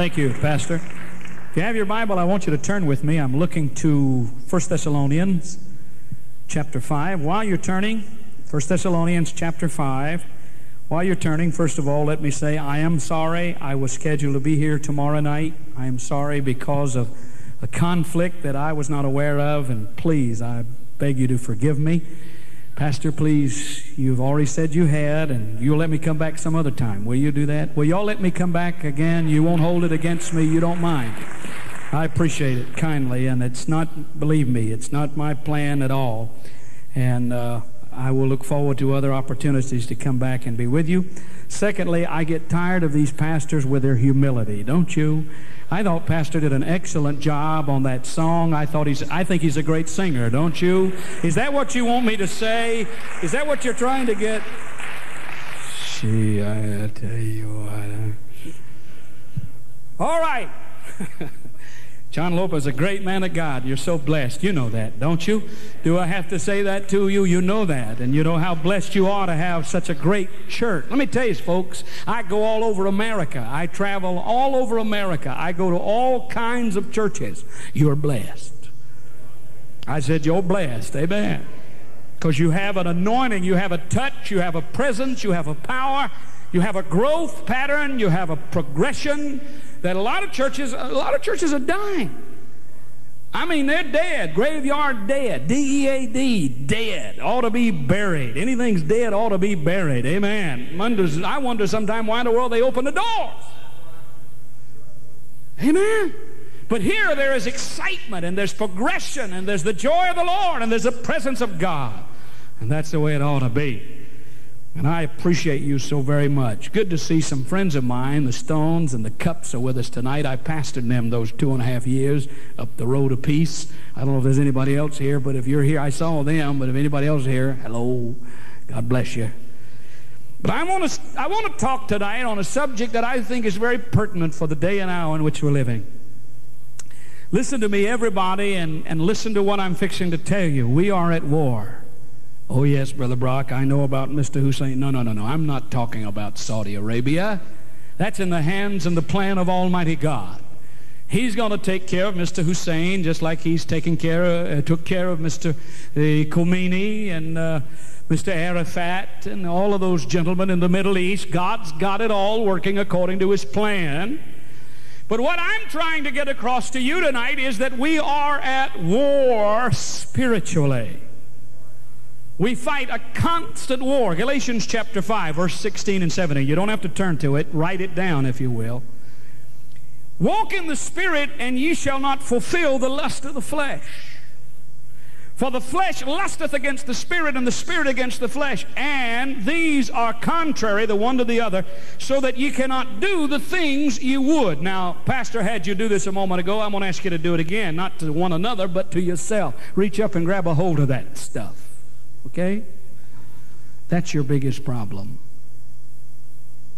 Thank you, Pastor. If you have your Bible, I want you to turn with me. I'm looking to 1 Thessalonians chapter 5. While you're turning, 1 Thessalonians chapter 5. While you're turning, first of all, let me say I am sorry. I was scheduled to be here tomorrow night. I am sorry because of a conflict that I was not aware of, and please, I beg you to forgive me. Pastor, please, you've already said you had, and you'll let me come back some other time. Will you do that? Will y'all let me come back again? You won't hold it against me. You don't mind. I appreciate it kindly, and it's not, believe me, it's not my plan at all. And uh, I will look forward to other opportunities to come back and be with you. Secondly, I get tired of these pastors with their humility, don't you? I thought Pastor did an excellent job on that song. I thought he's I think he's a great singer, don't you? Is that what you want me to say? Is that what you're trying to get? See, I tell you what. Uh... All right. John Loper, is a great man of God. You're so blessed. You know that, don't you? Do I have to say that to you? You know that. And you know how blessed you are to have such a great church. Let me tell you, folks, I go all over America. I travel all over America. I go to all kinds of churches. You're blessed. I said, You're blessed. Amen. Because you have an anointing, you have a touch, you have a presence, you have a power, you have a growth pattern, you have a progression that a lot of churches, a lot of churches are dying. I mean, they're dead. Graveyard dead. D-E-A-D, dead. Ought to be buried. Anything's dead ought to be buried. Amen. Wonders, I wonder sometime why in the world they open the doors. Amen. But here there is excitement and there's progression and there's the joy of the Lord and there's the presence of God. And that's the way it ought to be. And I appreciate you so very much. Good to see some friends of mine, the Stones and the Cups, are with us tonight. I pastored them those two and a half years up the road of peace. I don't know if there's anybody else here, but if you're here, I saw them. But if anybody else is here, hello. God bless you. But I want to I want to talk tonight on a subject that I think is very pertinent for the day and hour in which we're living. Listen to me, everybody, and, and listen to what I'm fixing to tell you. We are at war. Oh, yes, Brother Brock, I know about Mr. Hussein. No, no, no, no. I'm not talking about Saudi Arabia. That's in the hands and the plan of Almighty God. He's going to take care of Mr. Hussein just like he's taken care of, uh, took care of Mr. Uh, Khomeini and uh, Mr. Arafat and all of those gentlemen in the Middle East. God's got it all working according to his plan. But what I'm trying to get across to you tonight is that we are at war spiritually. We fight a constant war. Galatians chapter 5, verse 16 and 17. You don't have to turn to it. Write it down, if you will. Walk in the Spirit, and ye shall not fulfill the lust of the flesh. For the flesh lusteth against the Spirit, and the Spirit against the flesh. And these are contrary the one to the other, so that ye cannot do the things ye would. Now, Pastor had you do this a moment ago. I'm going to ask you to do it again, not to one another, but to yourself. Reach up and grab a hold of that stuff. Okay? That's your biggest problem.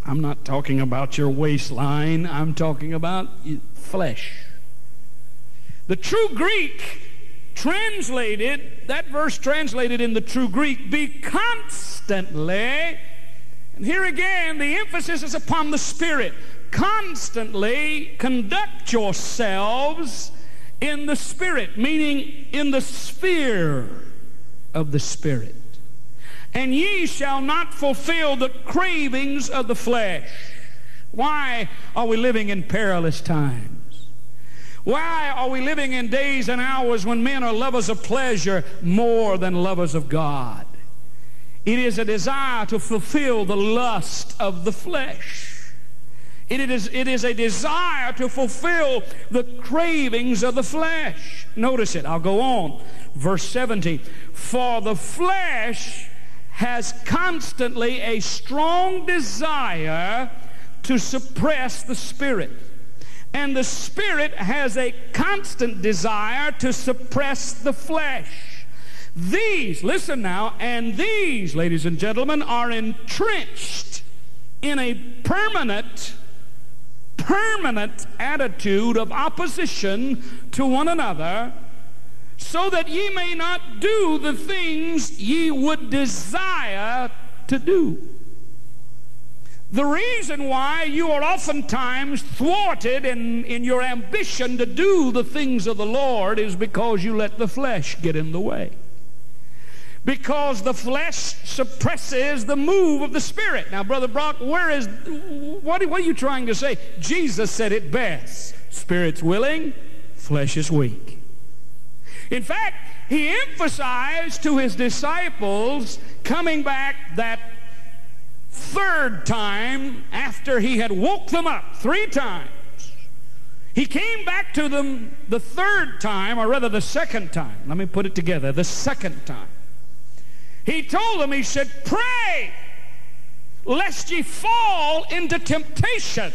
I'm not talking about your waistline, I'm talking about flesh. The true Greek translated, that verse translated in the true Greek, be constantly, and here again the emphasis is upon the Spirit. Constantly conduct yourselves in the Spirit, meaning in the sphere of the Spirit. And ye shall not fulfill the cravings of the flesh. Why are we living in perilous times? Why are we living in days and hours when men are lovers of pleasure more than lovers of God? It is a desire to fulfill the lust of the flesh. It is, it is a desire to fulfill the cravings of the flesh. Notice it. I'll go on. Verse 17. For the flesh has constantly a strong desire to suppress the spirit. And the spirit has a constant desire to suppress the flesh. These, listen now, and these, ladies and gentlemen, are entrenched in a permanent, permanent attitude of opposition to one another so that ye may not do the things ye would desire to do. The reason why you are oftentimes thwarted in, in your ambition to do the things of the Lord is because you let the flesh get in the way. Because the flesh suppresses the move of the Spirit. Now, Brother Brock, where is, what, what are you trying to say? Jesus said it best. Spirit's willing, flesh is weak. In fact, he emphasized to his disciples coming back that third time after he had woke them up three times. He came back to them the third time, or rather the second time. Let me put it together. The second time. He told them, he said, Pray lest ye fall into temptation.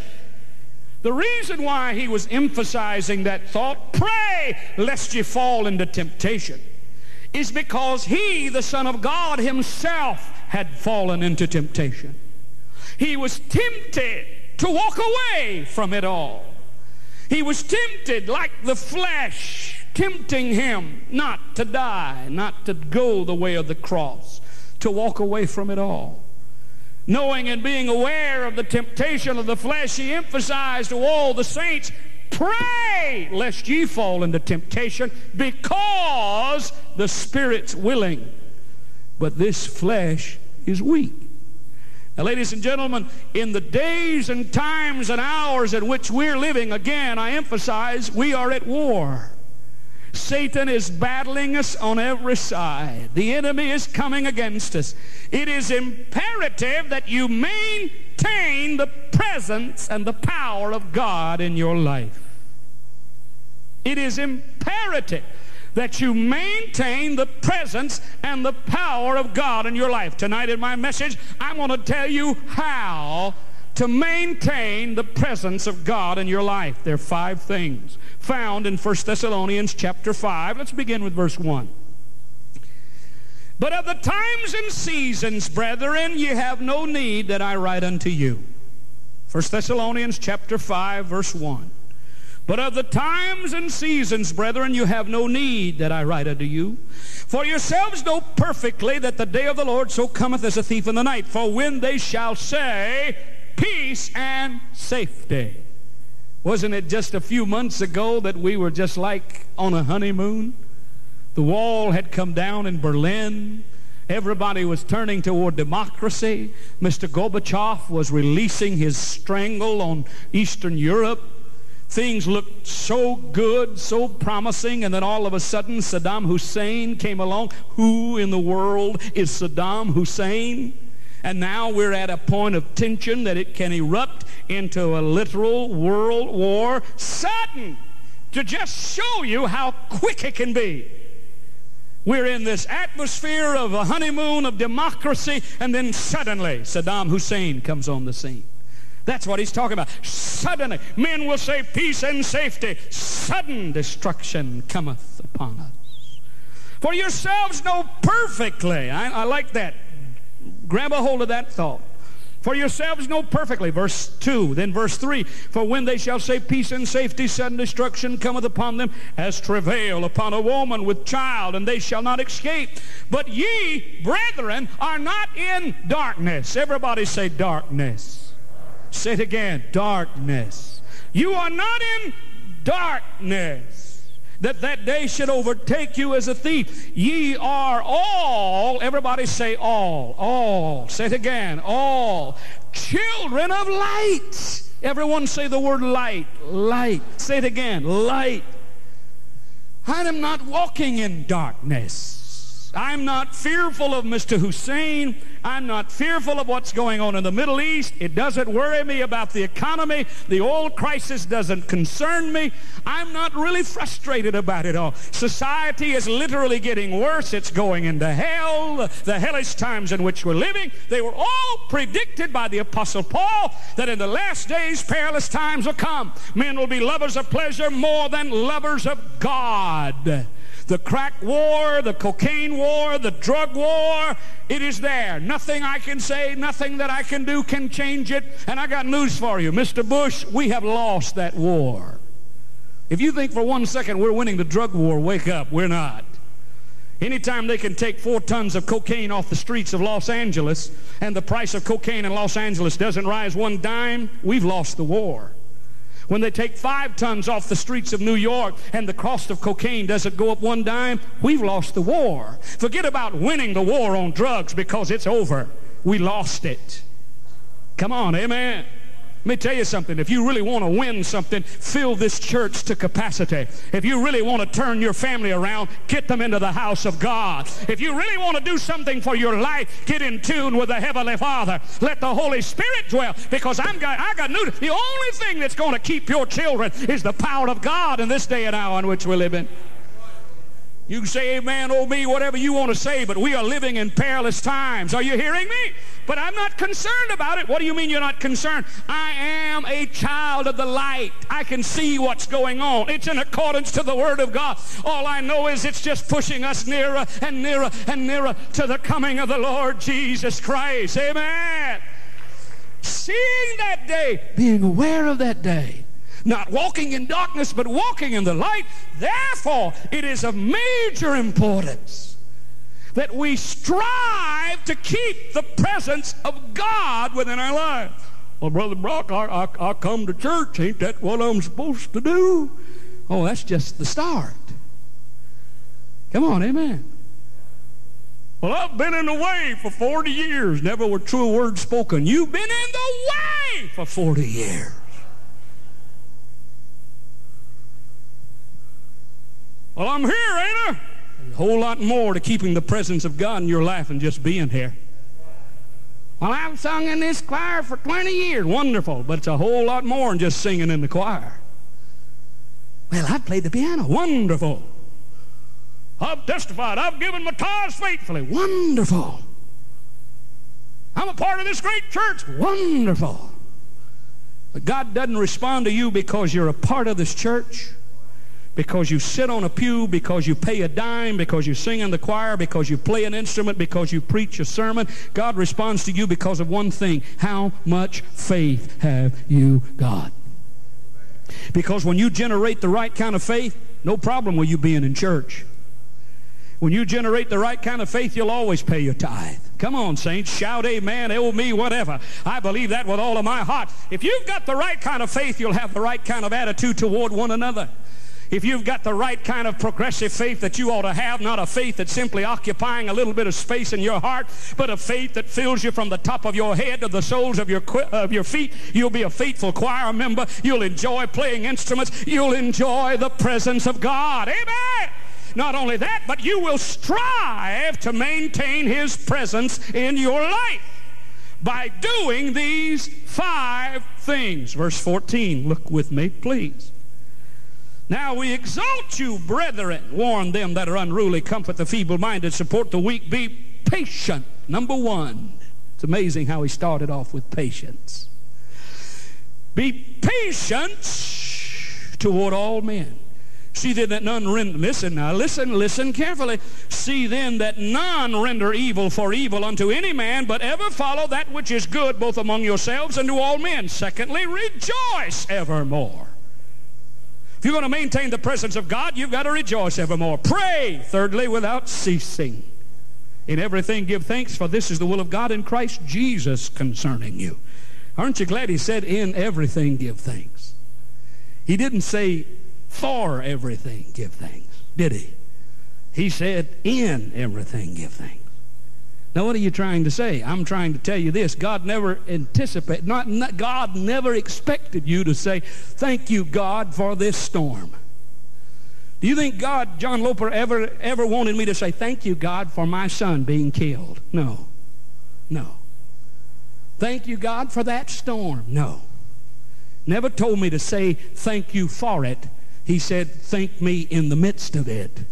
The reason why he was emphasizing that thought, pray lest ye fall into temptation, is because he, the Son of God himself, had fallen into temptation. He was tempted to walk away from it all. He was tempted like the flesh, tempting him not to die, not to go the way of the cross, to walk away from it all. Knowing and being aware of the temptation of the flesh, he emphasized to all the saints, pray lest ye fall into temptation because the Spirit's willing, but this flesh is weak. Now, ladies and gentlemen, in the days and times and hours in which we're living, again, I emphasize, we are at war. Satan is battling us on every side. The enemy is coming against us. It is imperative that you maintain the presence and the power of God in your life. It is imperative that you maintain the presence and the power of God in your life. Tonight in my message, I'm going to tell you how to maintain the presence of God in your life. There are five things found in 1 Thessalonians chapter 5. Let's begin with verse 1. But of the times and seasons, brethren, ye have no need that I write unto you. 1 Thessalonians chapter 5, verse 1. But of the times and seasons, brethren, you have no need that I write unto you. For yourselves know perfectly that the day of the Lord so cometh as a thief in the night. For when they shall say, peace and safety. Wasn't it just a few months ago that we were just like on a honeymoon? The wall had come down in Berlin. Everybody was turning toward democracy. Mr. Gorbachev was releasing his strangle on Eastern Europe. Things looked so good, so promising, and then all of a sudden Saddam Hussein came along. Who in the world is Saddam Hussein? And now we're at a point of tension that it can erupt into a literal world war sudden to just show you how quick it can be. We're in this atmosphere of a honeymoon of democracy, and then suddenly Saddam Hussein comes on the scene. That's what he's talking about. Suddenly, men will say peace and safety. Sudden destruction cometh upon us. For yourselves know perfectly. I, I like that. Grab a hold of that thought. For yourselves know perfectly, verse 2, then verse 3, for when they shall say peace and safety, sudden destruction cometh upon them as travail upon a woman with child, and they shall not escape. But ye, brethren, are not in darkness. Everybody say darkness. Say it again darkness. You are not in darkness that that day should overtake you as a thief. Ye are all, everybody say all, all. Say it again, all. Children of light. Everyone say the word light, light. Say it again, light. I am not walking in darkness. I'm not fearful of Mr. Hussein. I'm not fearful of what's going on in the Middle East. It doesn't worry me about the economy. The oil crisis doesn't concern me. I'm not really frustrated about it all. Society is literally getting worse. It's going into hell. The hellish times in which we're living, they were all predicted by the Apostle Paul that in the last days perilous times will come. Men will be lovers of pleasure more than lovers of God. The crack war, the cocaine war, the drug war, it is there. Nothing I can say, nothing that I can do can change it. And I got news for you. Mr. Bush, we have lost that war. If you think for one second we're winning the drug war, wake up. We're not. Anytime they can take four tons of cocaine off the streets of Los Angeles and the price of cocaine in Los Angeles doesn't rise one dime, we've lost the war. When they take five tons off the streets of New York and the cost of cocaine doesn't go up one dime, we've lost the war. Forget about winning the war on drugs because it's over. We lost it. Come on, amen. Let me tell you something. If you really want to win something, fill this church to capacity. If you really want to turn your family around, get them into the house of God. If you really want to do something for your life, get in tune with the Heavenly Father. Let the Holy Spirit dwell because I'm got, I got news. The only thing that's going to keep your children is the power of God in this day and hour in which we live in. You can say amen, oh me, whatever you want to say, but we are living in perilous times. Are you hearing me? But I'm not concerned about it. What do you mean you're not concerned? I am a child of the light. I can see what's going on. It's in accordance to the Word of God. All I know is it's just pushing us nearer and nearer and nearer to the coming of the Lord Jesus Christ. Amen. Seeing that day, being aware of that day not walking in darkness, but walking in the light. Therefore, it is of major importance that we strive to keep the presence of God within our lives. Well, Brother Brock, I, I, I come to church. Ain't that what I'm supposed to do? Oh, that's just the start. Come on, amen. Well, I've been in the way for 40 years. Never were true words spoken. You've been in the way for 40 years. Well, I'm here, ain't I? A whole lot more to keeping the presence of God in your life than just being here. Well, I've sung in this choir for 20 years. Wonderful. But it's a whole lot more than just singing in the choir. Well, I've played the piano. Wonderful. I've testified. I've given my tithes faithfully. Wonderful. I'm a part of this great church. Wonderful. But God doesn't respond to you because you're a part of this church because you sit on a pew, because you pay a dime, because you sing in the choir, because you play an instrument, because you preach a sermon. God responds to you because of one thing. How much faith have you got? Because when you generate the right kind of faith, no problem with you being in church. When you generate the right kind of faith, you'll always pay your tithe. Come on, saints. Shout amen, oh me, whatever. I believe that with all of my heart. If you've got the right kind of faith, you'll have the right kind of attitude toward one another if you've got the right kind of progressive faith that you ought to have, not a faith that's simply occupying a little bit of space in your heart, but a faith that fills you from the top of your head to the soles of your, of your feet, you'll be a faithful choir member. You'll enjoy playing instruments. You'll enjoy the presence of God. Amen. Not only that, but you will strive to maintain his presence in your life by doing these five things. Verse 14, look with me, please. Now we exalt you, brethren. Warn them that are unruly, comfort the feeble-minded, support the weak, be patient. Number one. It's amazing how he started off with patience. Be patient toward all men. See then that none render, listen now, listen, listen carefully. See then that none render evil for evil unto any man, but ever follow that which is good both among yourselves and to all men. Secondly, rejoice evermore. If you're going to maintain the presence of God, you've got to rejoice evermore. Pray, thirdly, without ceasing. In everything give thanks, for this is the will of God in Christ Jesus concerning you. Aren't you glad he said, in everything give thanks? He didn't say, for everything give thanks, did he? He said, in everything give thanks. Now, what are you trying to say? I'm trying to tell you this. God never anticipated, not, not, God never expected you to say, thank you, God, for this storm. Do you think God, John Loper, ever, ever wanted me to say, thank you, God, for my son being killed? No. No. Thank you, God, for that storm? No. Never told me to say, thank you for it. He said, thank me in the midst of it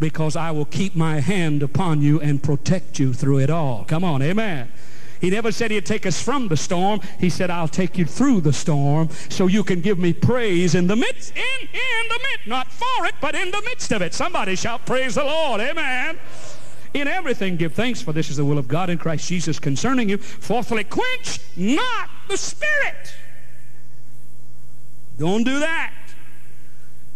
because I will keep my hand upon you and protect you through it all. Come on, amen. He never said he'd take us from the storm. He said, I'll take you through the storm so you can give me praise in the midst, in, in the midst, not for it, but in the midst of it. Somebody shout, praise the Lord. Amen. In everything give thanks, for this is the will of God in Christ Jesus concerning you. Fourthly, quench not the Spirit. Don't do that.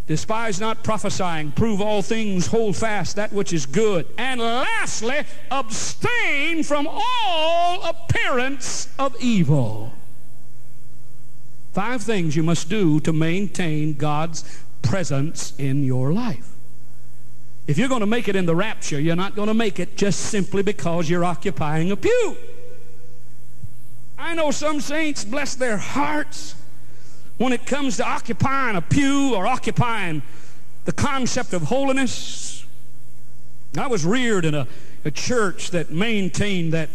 Despise not prophesying. Prove all things. Hold fast that which is good. And lastly, abstain from all appearance of evil. Five things you must do to maintain God's presence in your life. If you're going to make it in the rapture, you're not going to make it just simply because you're occupying a pew. I know some saints, bless their hearts, when it comes to occupying a pew or occupying the concept of holiness. I was reared in a, a church that maintained that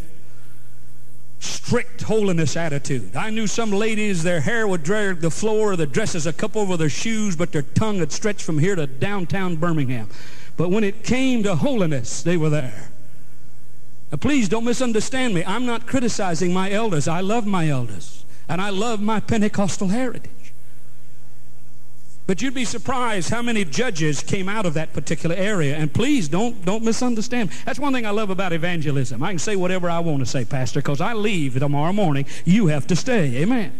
strict holiness attitude. I knew some ladies, their hair would drag the floor, their dresses a cup over their shoes, but their tongue had stretched from here to downtown Birmingham. But when it came to holiness, they were there. Now, please don't misunderstand me. I'm not criticizing my elders. I love my elders, and I love my Pentecostal heritage. But you'd be surprised how many judges came out of that particular area. And please don't, don't misunderstand. That's one thing I love about evangelism. I can say whatever I want to say, Pastor, because I leave tomorrow morning. You have to stay. Amen.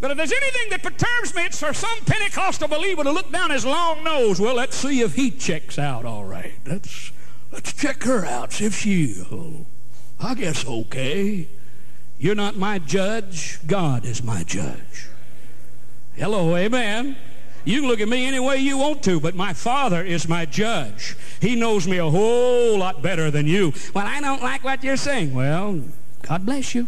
But if there's anything that perturbs me, it's for some Pentecostal believer to look down his long nose. Well, let's see if he checks out all right. Let's, let's check her out, see if she, oh, I guess okay. You're not my judge. God is my judge. Hello, amen. You can look at me any way you want to, but my father is my judge. He knows me a whole lot better than you. Well, I don't like what you're saying. Well, God bless you.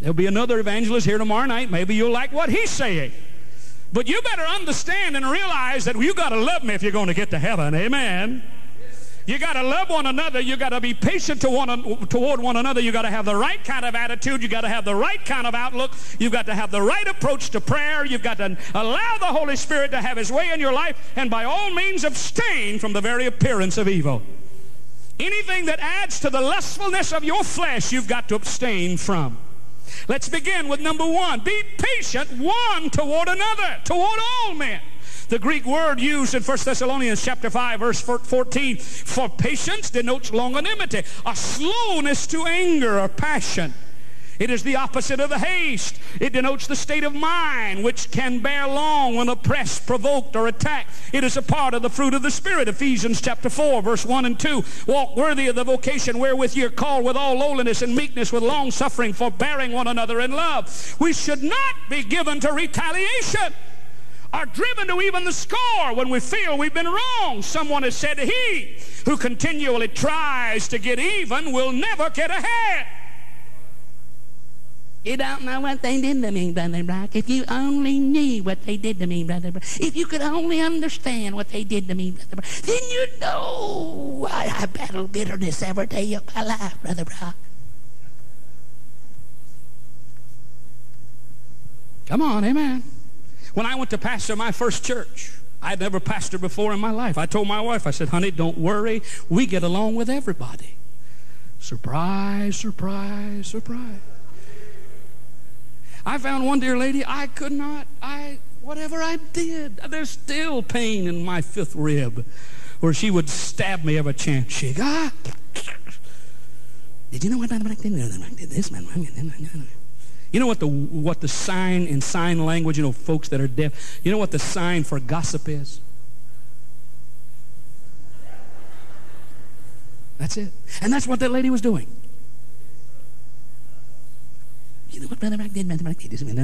There'll be another evangelist here tomorrow night. Maybe you'll like what he's saying. But you better understand and realize that you got to love me if you're going to get to heaven. Amen. You got to love one another. You got to be patient to one, toward one another. You got to have the right kind of attitude. You got to have the right kind of outlook. You've got to have the right approach to prayer. You've got to allow the Holy Spirit to have his way in your life and by all means abstain from the very appearance of evil. Anything that adds to the lustfulness of your flesh, you've got to abstain from. Let's begin with number one. Be patient one toward another, toward all men. The Greek word used in 1 Thessalonians chapter 5 verse 14 for patience denotes longanimity, a slowness to anger or passion. It is the opposite of the haste. It denotes the state of mind which can bear long when oppressed, provoked, or attacked. It is a part of the fruit of the Spirit. Ephesians chapter 4, verse 1 and 2. Walk worthy of the vocation wherewith ye are called with all lowliness and meekness, with long suffering, forbearing one another in love. We should not be given to retaliation are driven to even the score when we feel we've been wrong. Someone has said, he who continually tries to get even will never get ahead. You don't know what they did to me, Brother Brock. If you only knew what they did to me, Brother Brock. If you could only understand what they did to me, Brother Brock. Then you'd know I, I battle bitterness every day of my life, Brother Brock. Come on, amen. When I went to pastor my first church, I'd never pastored before in my life. I told my wife, I said, honey, don't worry. We get along with everybody. Surprise, surprise, surprise. I found one dear lady, I could not, I, whatever I did, there's still pain in my fifth rib where she would stab me every chance she got. Did you know what? This man. You know what the, what the sign in sign language, you know, folks that are deaf, you know what the sign for gossip is? That's it. And that's what that lady was doing. You know what Brother Mac did? Brother Mac did And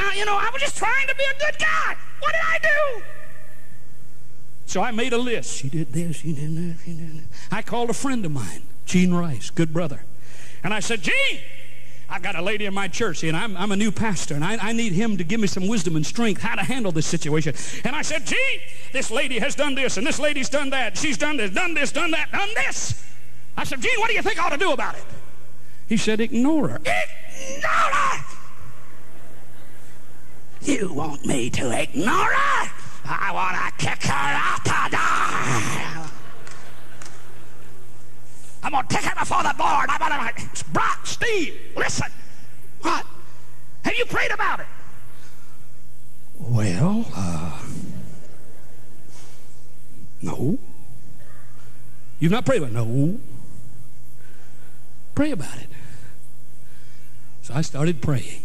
I, you know, I was just trying to be a good guy. What did I do? So I made a list. She did this, she did that, she did that. I called a friend of mine, Gene Rice, good brother. And I said, Gene, I've got a lady in my church, and I'm, I'm a new pastor, and I, I, need him to give me some wisdom and strength how to handle this situation. And I said, Gene, this lady has done this, and this lady's done that. She's done this, done this, done that, done this. I said, Gene, what do you think I ought to do about it? He said, ignore her. Ignore her! You want me to ignore her? I want to kick her out the door. I'm going to take it before the Lord. I'm going to, Brock, Steve, listen. What? Have you prayed about it? Well, uh, no. You've not prayed about it? No. Pray about it. So I started praying.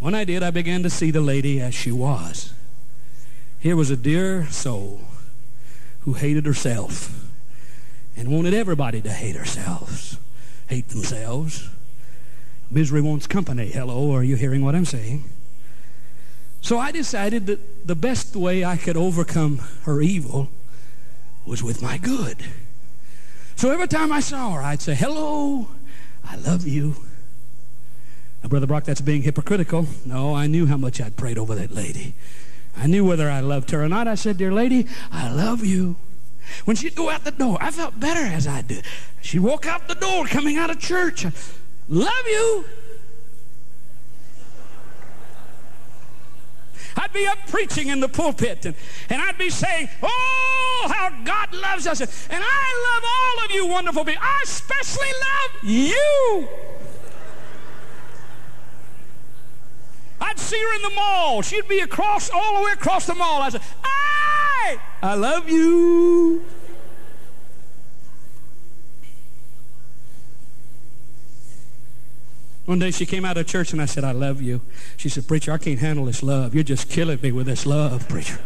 When I did, I began to see the lady as she was. Here was a dear soul who hated herself and wanted everybody to hate ourselves, hate themselves. Misery wants company. Hello, are you hearing what I'm saying? So I decided that the best way I could overcome her evil was with my good. So every time I saw her, I'd say, Hello, I love you. Now, Brother Brock, that's being hypocritical. No, I knew how much I'd prayed over that lady. I knew whether I loved her or not. I said, Dear lady, I love you. When she'd go out the door, I felt better as I did. She'd walk out the door coming out of church. Love you. I'd be up preaching in the pulpit and, and I'd be saying, Oh, how God loves us. And I love all of you wonderful people. I especially love you. I'd see her in the mall. She'd be across, all the way across the mall. I said, Hey, I love you. One day she came out of church and I said, I love you. She said, Preacher, I can't handle this love. You're just killing me with this love, preacher.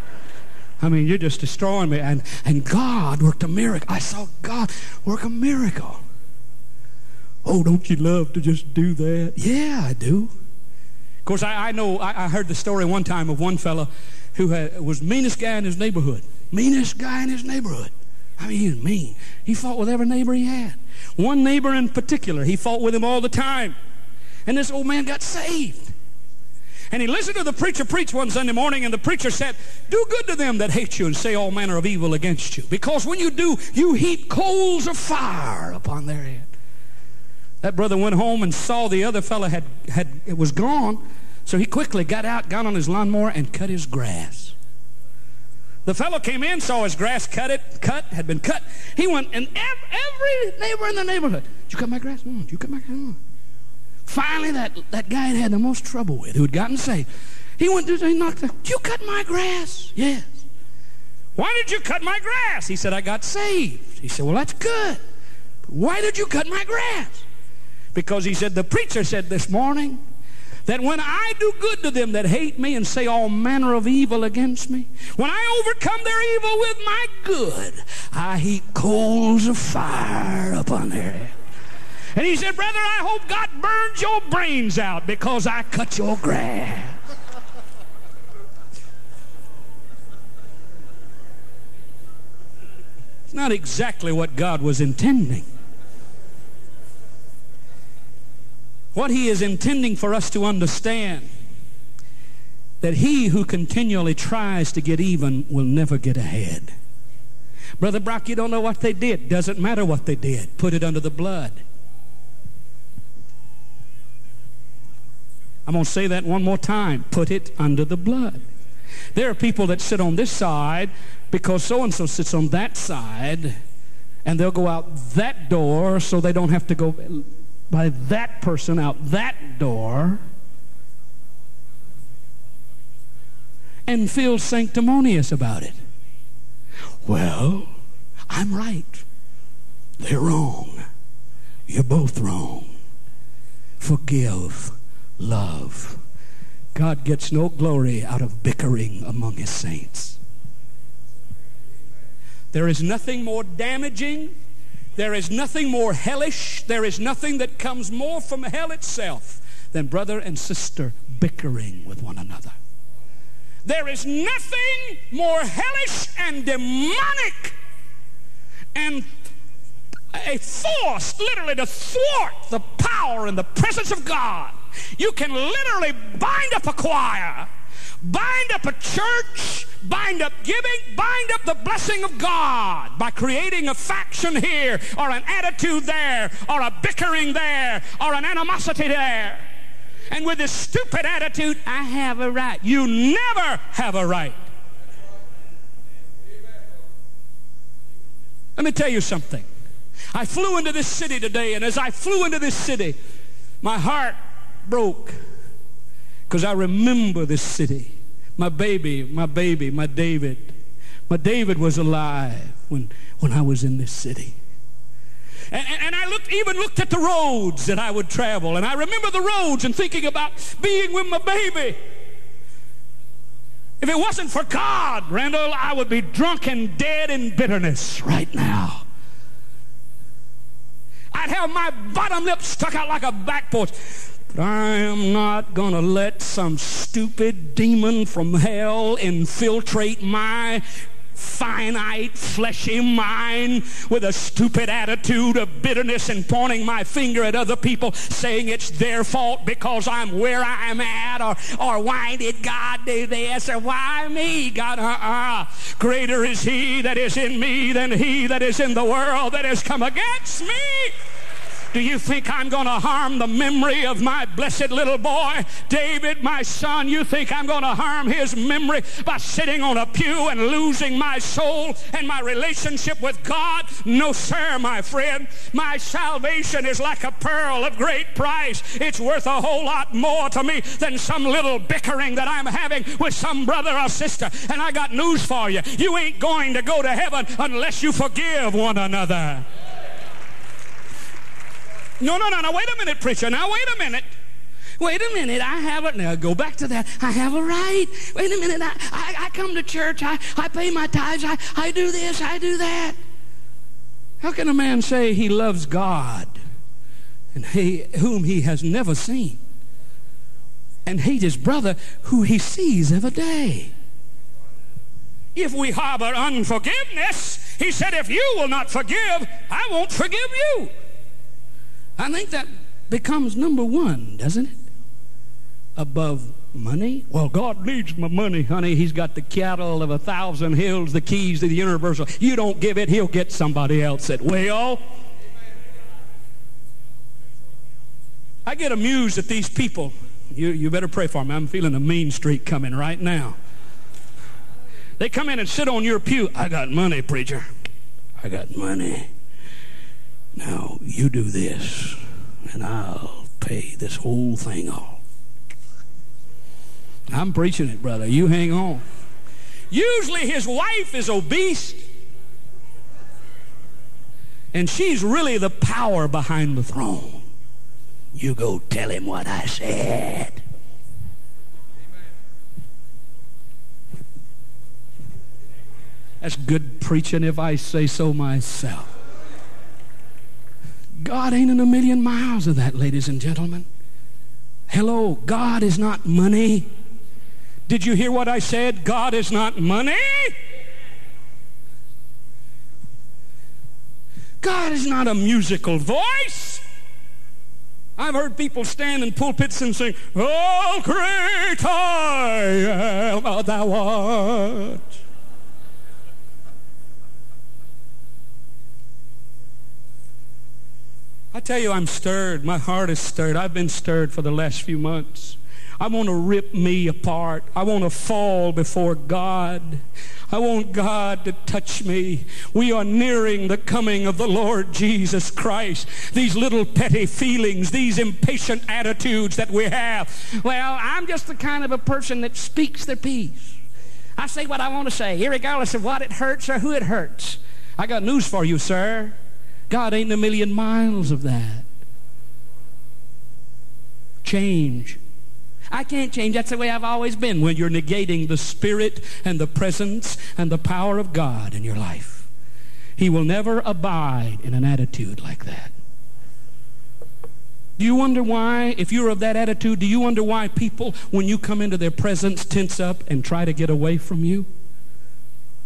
I mean, you're just destroying me. And, and God worked a miracle. I saw God work a miracle. Oh, don't you love to just do that? Yeah, I do. Course, I, I know, I, I, heard the story one time of one fellow who had, was meanest guy in his neighborhood. Meanest guy in his neighborhood. I mean, he was mean. He fought with every neighbor he had. One neighbor in particular, he fought with him all the time. And this old man got saved. And he listened to the preacher preach one Sunday morning, and the preacher said, Do good to them that hate you and say all manner of evil against you. Because when you do, you heap coals of fire upon their head. That brother went home and saw the other fellow had, had it was gone. So he quickly got out, got on his lawnmower, and cut his grass. The fellow came in, saw his grass cut it, cut, had been cut. He went, and every neighbor in the neighborhood, did you cut my grass? Mm, did you cut my grass? Mm. Finally, that, that guy had had the most trouble with, who had gotten saved, he went he knocked, the, you cut my grass? Yes. Why did you cut my grass? He said, I got saved. He said, well, that's good. But why did you cut my grass? Because he said, the preacher said this morning that when I do good to them that hate me and say all manner of evil against me, when I overcome their evil with my good, I heap coals of fire upon their head. And he said, Brother, I hope God burns your brains out because I cut your grass. It's not exactly what God was intending. What he is intending for us to understand that he who continually tries to get even will never get ahead. Brother Brock, you don't know what they did. Doesn't matter what they did. Put it under the blood. I'm going to say that one more time. Put it under the blood. There are people that sit on this side because so and so sits on that side, and they'll go out that door so they don't have to go by that person out that door and feel sanctimonious about it. Well, I'm right. They're wrong. You're both wrong. Forgive love. God gets no glory out of bickering among his saints. There is nothing more damaging. There is nothing more hellish. There is nothing that comes more from hell itself than brother and sister bickering with one another. There is nothing more hellish and demonic and a force literally to thwart the power and the presence of God you can literally bind up a choir, bind up a church, bind up giving, bind up the blessing of God by creating a faction here or an attitude there or a bickering there or an animosity there. And with this stupid attitude, I have a right. You never have a right. Let me tell you something. I flew into this city today, and as I flew into this city, my heart broke because I remember this city. My baby, my baby, my David. My David was alive when, when I was in this city. And, and, and I looked even looked at the roads that I would travel, and I remember the roads and thinking about being with my baby. If it wasn't for God, Randall, I would be drunk and dead in bitterness right now. I'd have my bottom lip stuck out like a back porch. But I am not going to let some stupid demon from hell infiltrate my finite, fleshy mind with a stupid attitude of bitterness and pointing my finger at other people saying it's their fault because I'm where I'm at or, or why did God do this or why me? God, uh-uh. Greater is he that is in me than he that is in the world that has come against me. Do you think I'm going to harm the memory of my blessed little boy, David, my son? You think I'm going to harm his memory by sitting on a pew and losing my soul and my relationship with God? No, sir, my friend. My salvation is like a pearl of great price. It's worth a whole lot more to me than some little bickering that I'm having with some brother or sister. And I got news for you. You ain't going to go to heaven unless you forgive one another. No, no, no, no. Wait a minute, preacher. Now, wait a minute. Wait a minute. I have it. Now, go back to that. I have a right. Wait a minute. I, I, I come to church. I, I pay my tithes. I, I do this. I do that. How can a man say he loves God and he, whom he has never seen and hate his brother who he sees every day? If we harbor unforgiveness, he said, if you will not forgive, I won't forgive you. I think that becomes number one, doesn't it? Above money. Well, God needs my money, honey. He's got the cattle of a thousand hills, the keys to the universal. You don't give it, he'll get somebody else that will. I get amused at these people. You, you better pray for me. I'm feeling a mean streak coming right now. They come in and sit on your pew. I got money, preacher. I got money. Now, you do this, and I'll pay this whole thing off. I'm preaching it, brother. You hang on. Usually his wife is obese, and she's really the power behind the throne. You go tell him what I said. That's good preaching if I say so myself. God ain't in a million miles of that, ladies and gentlemen. Hello, God is not money. Did you hear what I said? God is not money. God is not a musical voice. I've heard people stand in pulpits and sing, Oh, great I am, oh, thou art. I tell you, I'm stirred. My heart is stirred. I've been stirred for the last few months. I want to rip me apart. I want to fall before God. I want God to touch me. We are nearing the coming of the Lord Jesus Christ. These little petty feelings, these impatient attitudes that we have. Well, I'm just the kind of a person that speaks their piece. I say what I want to say, regardless of what it hurts or who it hurts. I got news for you, sir. God ain't a million miles of that. Change. I can't change. That's the way I've always been when you're negating the spirit and the presence and the power of God in your life. He will never abide in an attitude like that. Do you wonder why, if you're of that attitude, do you wonder why people, when you come into their presence, tense up and try to get away from you?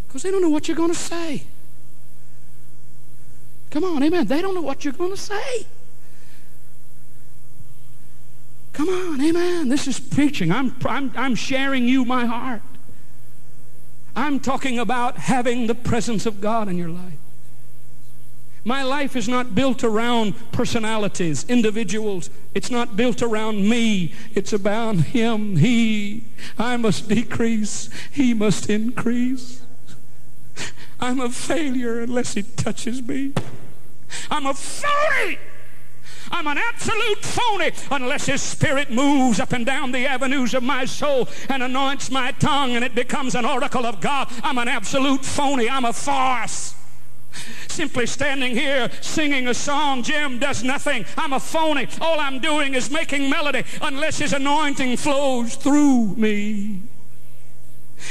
Because they don't know what you're going to say. Come on, amen. They don't know what you're going to say. Come on, amen. This is preaching. I'm, I'm, I'm sharing you my heart. I'm talking about having the presence of God in your life. My life is not built around personalities, individuals. It's not built around me. It's about Him. He. I must decrease. He must increase. I'm a failure unless He touches me. I'm a phony. I'm an absolute phony unless His Spirit moves up and down the avenues of my soul and anoints my tongue and it becomes an oracle of God. I'm an absolute phony. I'm a farce. simply standing here singing a song. Jim does nothing. I'm a phony. All I'm doing is making melody unless his anointing flows through me.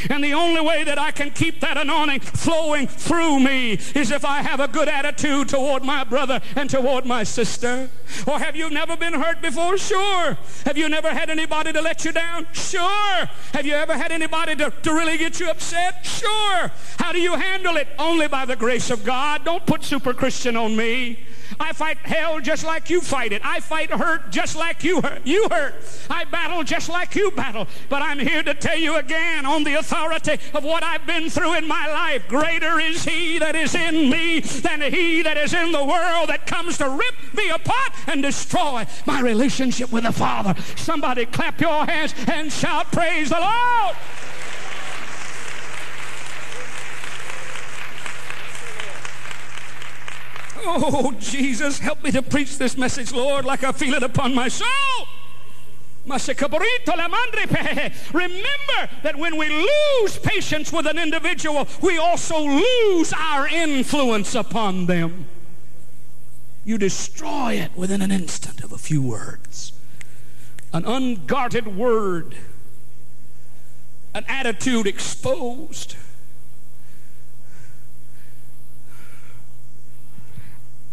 And the only way that I can keep that anointing flowing through me is if I have a good attitude toward my brother and toward my sister. Or have you never been hurt before? Sure. Have you never had anybody to let you down? Sure. Have you ever had anybody to, to really get you upset? Sure. How do you handle it? Only by the grace of God. Don't put super Christian on me. I fight hell just like you fight it. I fight hurt just like you hurt. You hurt. I battle just like you battle. But I'm here to tell you again on the authority of what I've been through in my life. Greater is he that is in me than he that is in the world that comes to rip me apart and destroy my relationship with the Father. Somebody clap your hands and shout, Praise the Lord. Oh, Jesus, help me to preach this message, Lord, like I feel it upon my soul. Remember that when we lose patience with an individual, we also lose our influence upon them. You destroy it within an instant of a few words. An unguarded word, an attitude exposed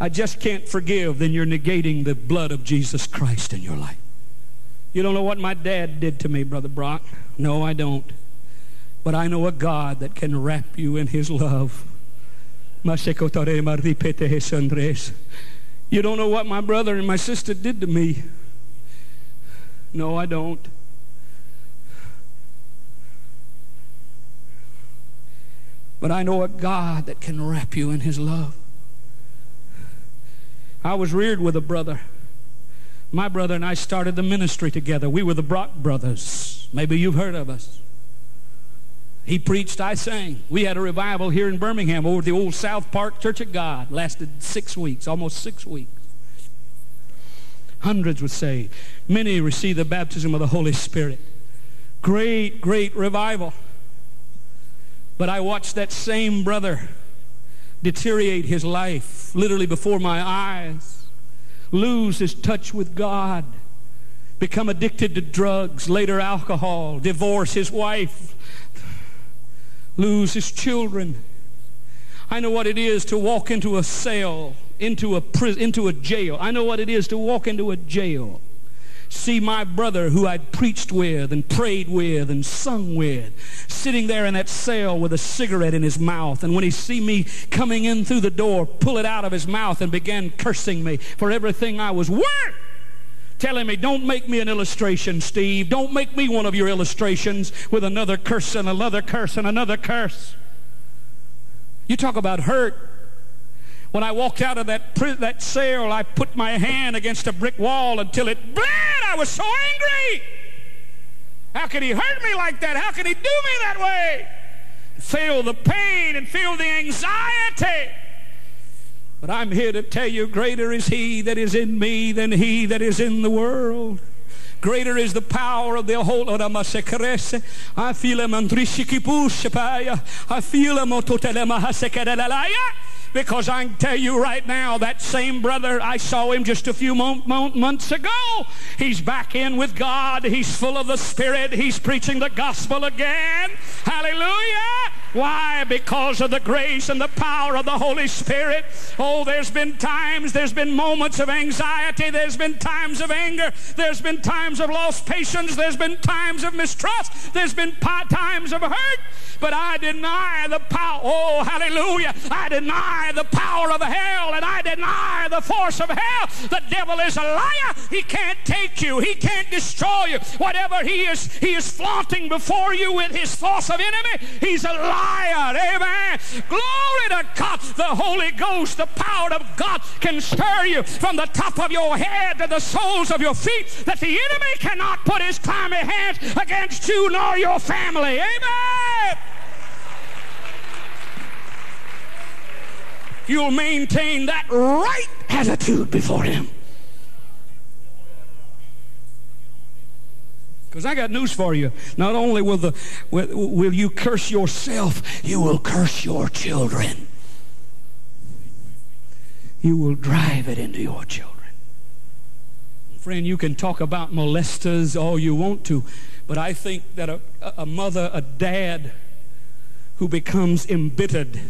I just can't forgive, then you're negating the blood of Jesus Christ in your life. You don't know what my dad did to me, Brother Brock. No, I don't. But I know a God that can wrap you in his love. You don't know what my brother and my sister did to me. No, I don't. But I know a God that can wrap you in his love. I was reared with a brother. My brother and I started the ministry together. We were the Brock brothers. Maybe you've heard of us. He preached, I sang. We had a revival here in Birmingham over the old South Park Church of God. Lasted six weeks, almost six weeks. Hundreds would say. Many received the baptism of the Holy Spirit. Great, great revival. But I watched that same brother deteriorate his life literally before my eyes, lose his touch with God, become addicted to drugs, later alcohol, divorce his wife, lose his children. I know what it is to walk into a cell, into a prison, into a jail. I know what it is to walk into a jail see my brother who I'd preached with and prayed with and sung with sitting there in that cell with a cigarette in his mouth. And when he see me coming in through the door, pull it out of his mouth and began cursing me for everything I was worth telling me, don't make me an illustration, Steve. Don't make me one of your illustrations with another curse and another curse and another curse. You talk about hurt. When I walked out of that, that cell, I put my hand against a brick wall until it bled. I was so angry. How could he hurt me like that? How could he do me that way? Feel the pain and feel the anxiety. But I'm here to tell you, greater is he that is in me than he that is in the world. Greater is the power of the whole the I feel him I feel him because I can tell you right now, that same brother, I saw him just a few mo- mo- months ago. He's back in with God. He's full of the Spirit. He's preaching the gospel again. Hallelujah. Why? Because of the grace and the power of the Holy Spirit. Oh, there's been times, there's been moments of anxiety, there's been times of anger, there's been times of lost patience, there's been times of mistrust, there's been times of hurt, but I deny the power. Oh, hallelujah. I deny the power of hell and I deny the force of hell. The devil is a liar. He can't take you. He can't destroy you. Whatever he is, he is flaunting before you with his force of enemy. He's a liar. Amen. Glory to God. The Holy Ghost, the power of God can stir you from the top of your head to the soles of your feet that the enemy cannot put his clammy hands against you nor your family. Amen. You'll maintain that right attitude before Him. Because I got news for you. Not only will, the, will, will you curse yourself, you will curse your children. you will drive it into your children. Friend, you can talk about molesters all you want to, but I think that a, a mother, a dad who becomes embittered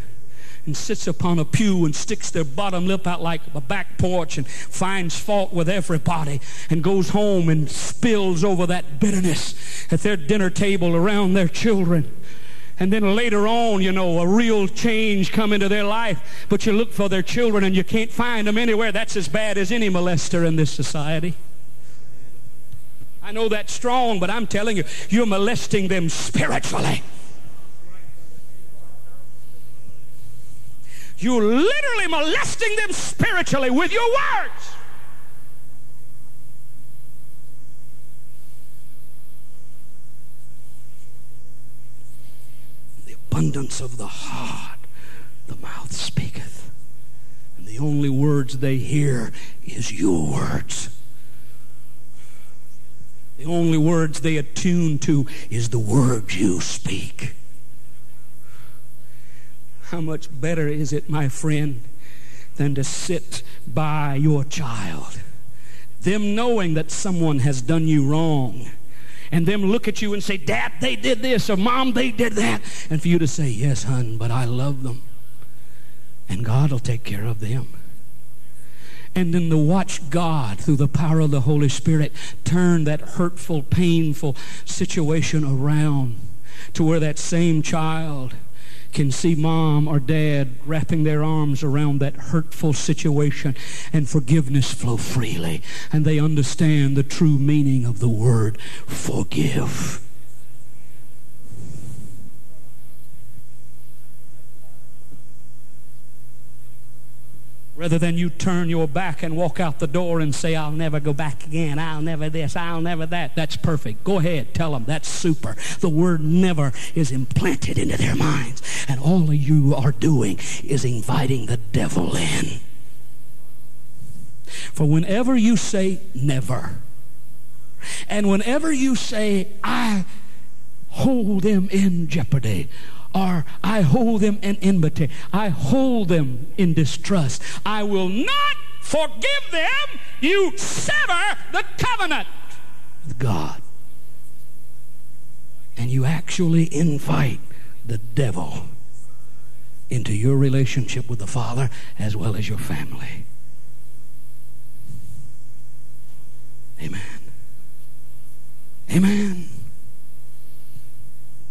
and sits upon a pew and sticks their bottom lip out like a back porch and finds fault with everybody and goes home and spills over that bitterness at their dinner table around their children. And then later on, you know, a real change come into their life, but you look for their children and you can't find them anywhere. That's as bad as any molester in this society. I know that's strong, but I'm telling you, you're molesting them spiritually. You're literally molesting them spiritually with your words. The abundance of the heart, the mouth speaketh. And the only words they hear is your words. The only words they attune to is the words you speak. How much better is it, my friend, than to sit by your child? Them knowing that someone has done you wrong. And them look at you and say, Dad, they did this, or Mom, they did that. And for you to say, Yes, hon, but I love them. And God will take care of them. And then to watch God, through the power of the Holy Spirit, turn that hurtful, painful situation around to where that same child can see mom or dad wrapping their arms around that hurtful situation and forgiveness flow freely. And they understand the true meaning of the word forgive. Rather than you turn your back and walk out the door and say, I'll never go back again. I'll never this. I'll never that. That's perfect. Go ahead. Tell them. That's super. The word never is implanted into their minds. And all you are doing is inviting the devil in. For whenever you say never, and whenever you say, I hold them in jeopardy, or I hold them in enmity. I hold them in distrust. I will not forgive them. You sever the covenant with God. And you actually invite the devil into your relationship with the Father as well as your family. Amen. Amen.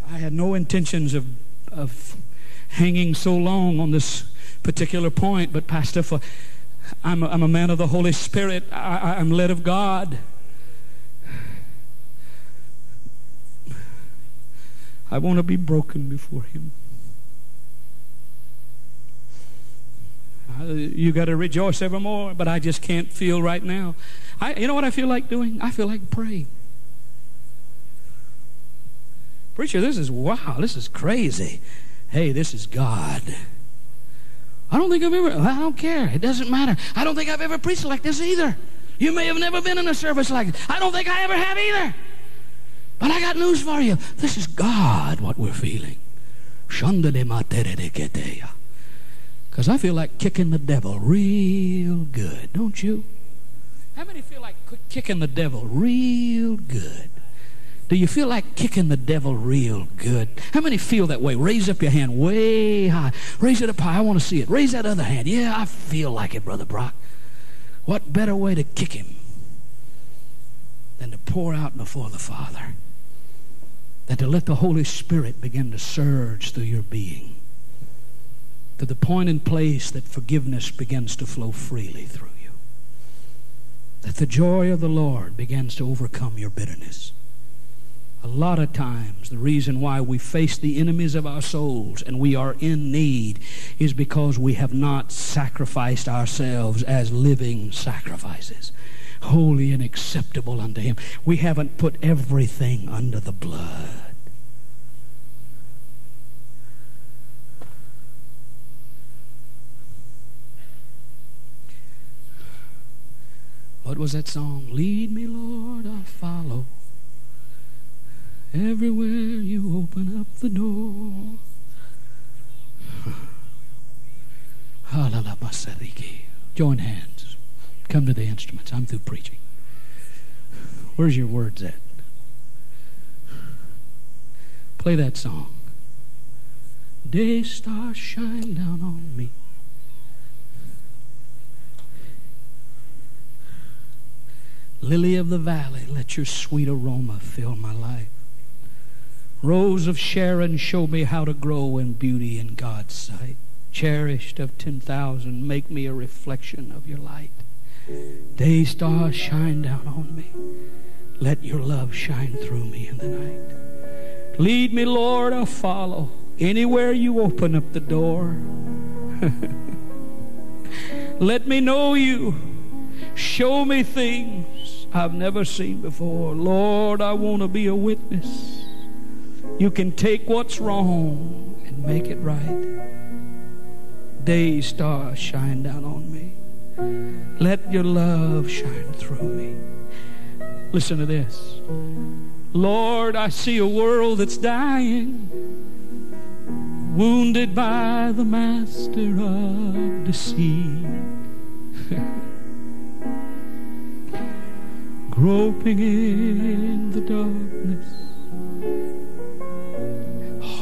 I had no intentions of of hanging so long on this particular point, but Pastor, for I'm a, I'm a man of the Holy Spirit. I, I'm led of God. I want to be broken before Him. Uh, you got to rejoice evermore, but I just can't feel right now. I, you know what I feel like doing? I feel like praying. Preacher, this is wow, this is crazy. Hey, this is God. I don't think I've ever, I don't care. It doesn't matter. I don't think I've ever preached like this either. You may have never been in a service like this. I don't think I ever have either. But I got news for you. This is God, what we're feeling. Because I feel like kicking the devil real good, don't you? How many feel like kicking the devil real good? Do you feel like kicking the devil real good? How many feel that way? Raise up your hand way high. Raise it up high. I want to see it. Raise that other hand. Yeah, I feel like it, Brother Brock. What better way to kick him than to pour out before the Father? Than to let the Holy Spirit begin to surge through your being to the point and place that forgiveness begins to flow freely through you. That the joy of the Lord begins to overcome your bitterness. A lot of times, the reason why we face the enemies of our souls and we are in need is because we have not sacrificed ourselves as living sacrifices, holy and acceptable unto Him. We haven't put everything under the blood. What was that song? Lead me, Lord, I'll follow. Everywhere you open up the door. Ah, Join hands. Come to the instruments. I'm through preaching. Where's your words at? Play that song. Day stars shine down on me. Lily of the valley, let your sweet aroma fill my life. Rose of Sharon, show me how to grow in beauty in God's sight. Cherished of ten thousand, make me a reflection of your light. Day stars shine down on me. Let your love shine through me in the night. Lead me, Lord, I'll follow. Anywhere you open up the door. Let me know you. Show me things I've never seen before. Lord, I want to be a witness. You can take what's wrong and make it right. Day stars shine down on me. Let your love shine through me. Listen to this. Lord, I see a world that's dying, wounded by the master of deceit. Groping in the darkness,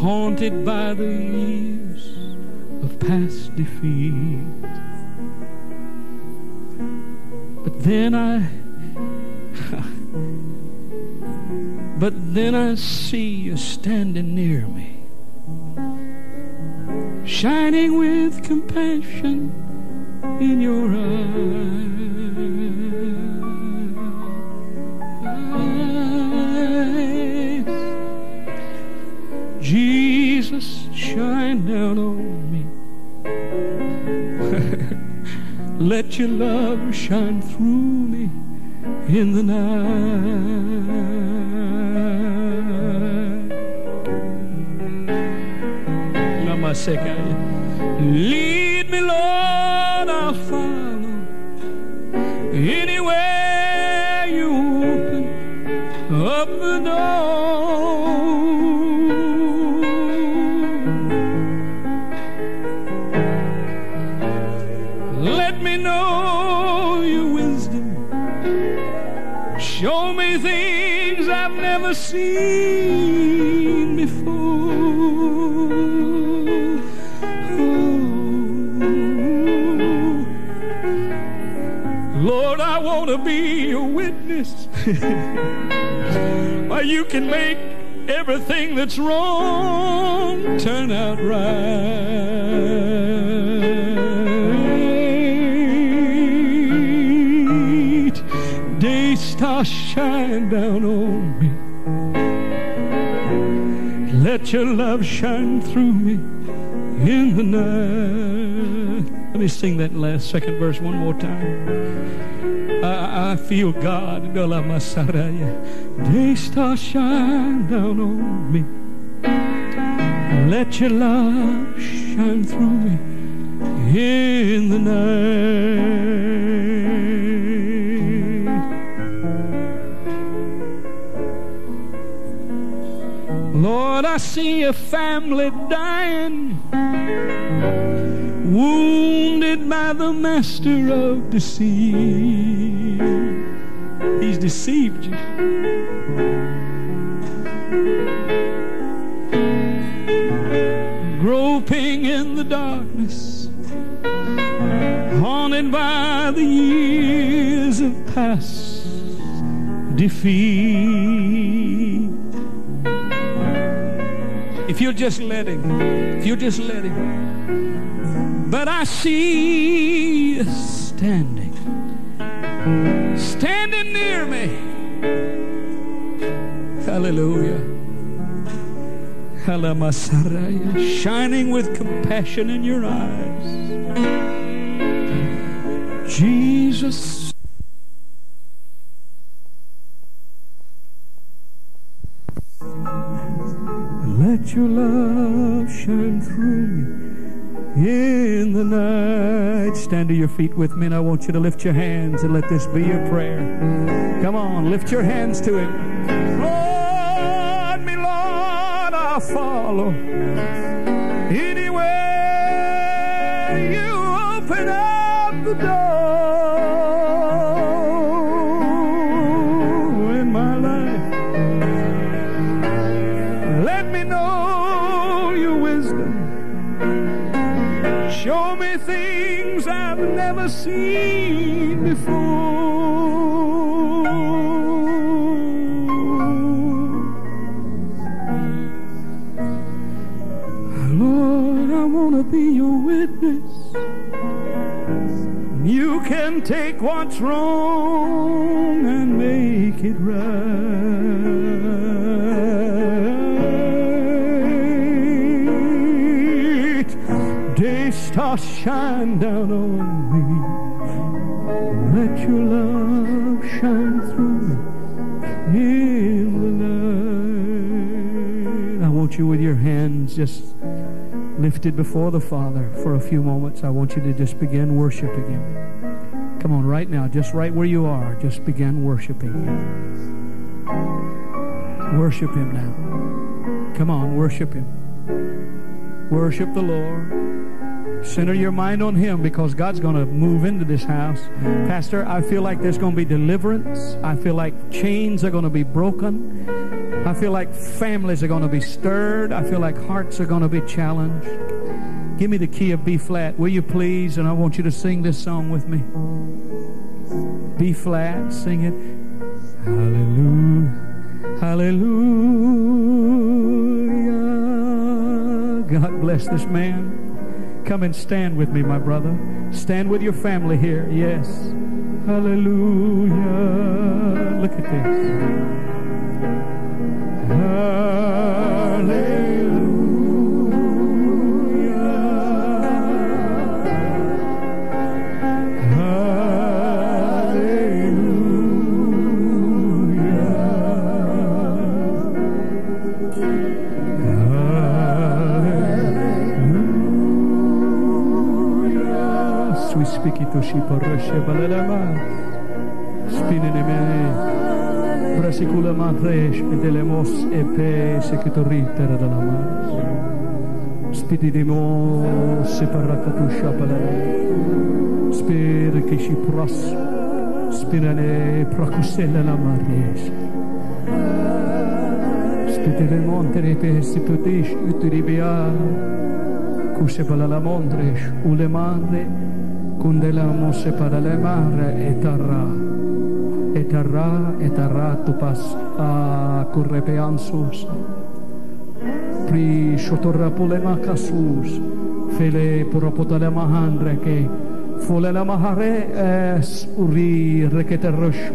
haunted by the years of past defeat. But then I But then I see you standing near me, shining with compassion in your eyes. Jesus, shine down on me. Let your love shine through me in the night. Namaseka. Lead me, Lord, I'll follow. Anywhere you open up the door. Seen before. Oh. Lord, I want to be a witness. Why you can make everything that's wrong turn out right. Day stars shine down on me. Let your love shine through me in the night. Let me sing that last second verse one more time. I, I feel God. Day stars shine down on me. Let your love shine through me in the night. I see a family dying, wounded by the master of deceit. He's deceived you. Groping in the darkness, haunted by the years of past defeat. If you'll just let him, if you'll just let him. But I see you standing, standing near me. Hallelujah. Halamasaraya, shining with compassion in your eyes. Jesus. Your love shine through me in the night. Stand to your feet with me, and I want you to lift your hands and let this be your prayer. Come on, lift your hands to it. Lord, me, Lord, I'll follow. Anywhere you open up the door. Take what's wrong and make it right. Day stars shine down on me. Let your love shine through me in the night. I want you with your hands just lifted before the Father for a few moments. I want you to just begin worshiping Him. Right now, just right where you are, just begin worshiping Him. Worship Him now. Come on, worship Him. Worship the Lord. Center your mind on Him because God's going to move into this house. Pastor, I feel like there's going to be deliverance. I feel like chains are going to be broken. I feel like families are going to be stirred. I feel like hearts are going to be challenged. Give me the key of B flat, will you please? And I want you to sing this song with me. B flat, sing it. Hallelujah. Hallelujah. God bless this man. Come and stand with me, my brother. Stand with your family here. Yes. Hallelujah. Look at this. Sweet și părășe bălelema, spinele mele, brasicula madreș de lemos e pe se câtoriteră de dalla mas. Spidi di mo se părăcătușa bălelema, spere că și pras, spinele pracusele la madreș. Spitele montere pe se putești, uturibia, cu se bălă la le ulemandre, kundela moshe paralemare e tarra e tarra e tu tupas a kurrepean sus pri shotorra polemaka sus fele propotale mahandre che fole la mahare es uri reketerosh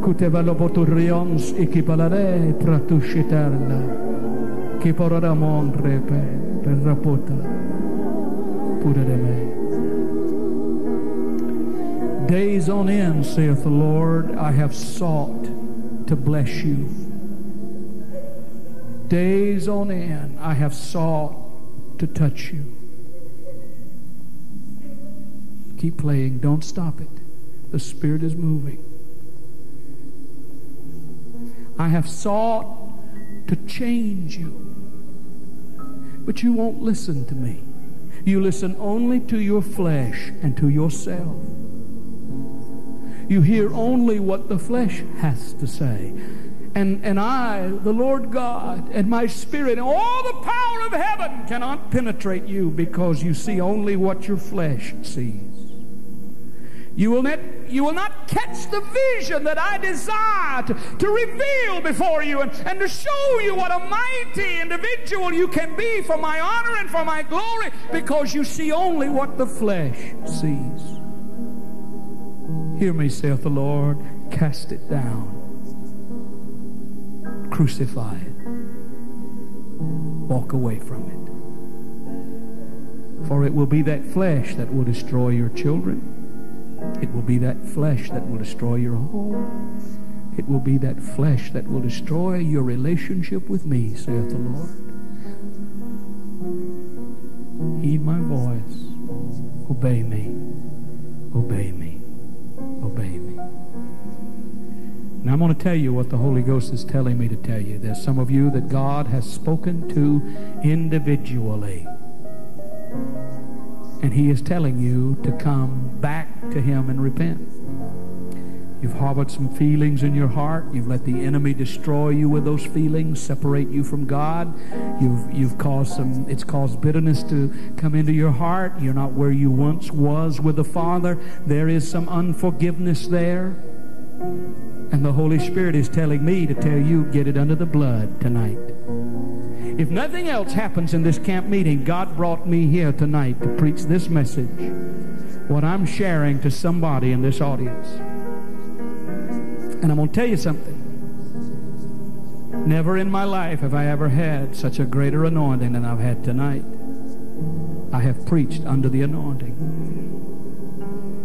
kutevalo poturions ikipalare pratushiterna che porrà monre per, per rapporta pure di me. Days on end, saith the Lord, I have sought to bless you. Days on end, I have sought to touch you. Keep playing, don't stop it. The Spirit is moving. I have sought to change you, but you won't listen to me. You listen only to your flesh and to yourself. You hear only what the flesh has to say. And, and I, the Lord God, and my spirit, and all the power of heaven cannot penetrate you because you see only what your flesh sees. You will not, you will not catch the vision that I desire to, to reveal before you and, and to show you what a mighty individual you can be for my honor and for my glory because you see only what the flesh sees. Hear me, saith the Lord, cast it down, crucify it, walk away from it. For it will be that flesh that will destroy your children. It will be that flesh that will destroy your home. It will be that flesh that will destroy your relationship with me, saith the Lord. Heed my voice. Obey me. Obey me. Now I'm going to tell you what the Holy Ghost is telling me to tell you. There's some of you that God has spoken to individually. And he is telling you to come back to him and repent. You've harbored some feelings in your heart. You've let the enemy destroy you with those feelings, separate you from God. You've, you've caused some, it's caused bitterness to come into your heart. You're not where you once was with the Father. There is some unforgiveness there. And the Holy Spirit is telling me to tell you, get it under the blood tonight. If nothing else happens in this camp meeting, God brought me here tonight to preach this message. What I'm sharing to somebody in this audience. And I'm going to tell you something. Never in my life have I ever had such a greater anointing than I've had tonight. I have preached under the anointing.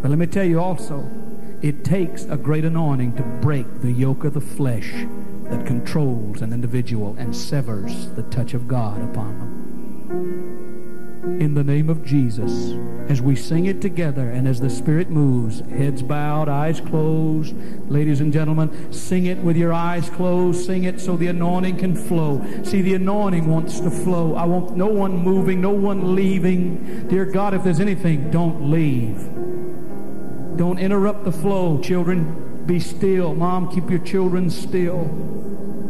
But let me tell you also, it takes a great anointing to break the yoke of the flesh that controls an individual and severs the touch of God upon them in the name of Jesus. As we sing it together and as the Spirit moves, heads bowed, eyes closed. Ladies and gentlemen, sing it with your eyes closed. Sing it so the anointing can flow. See, the anointing wants to flow. I want no one moving, no one leaving. Dear God, if there's anything, don't leave. Don't interrupt the flow. Children, be still. Mom, keep your children still.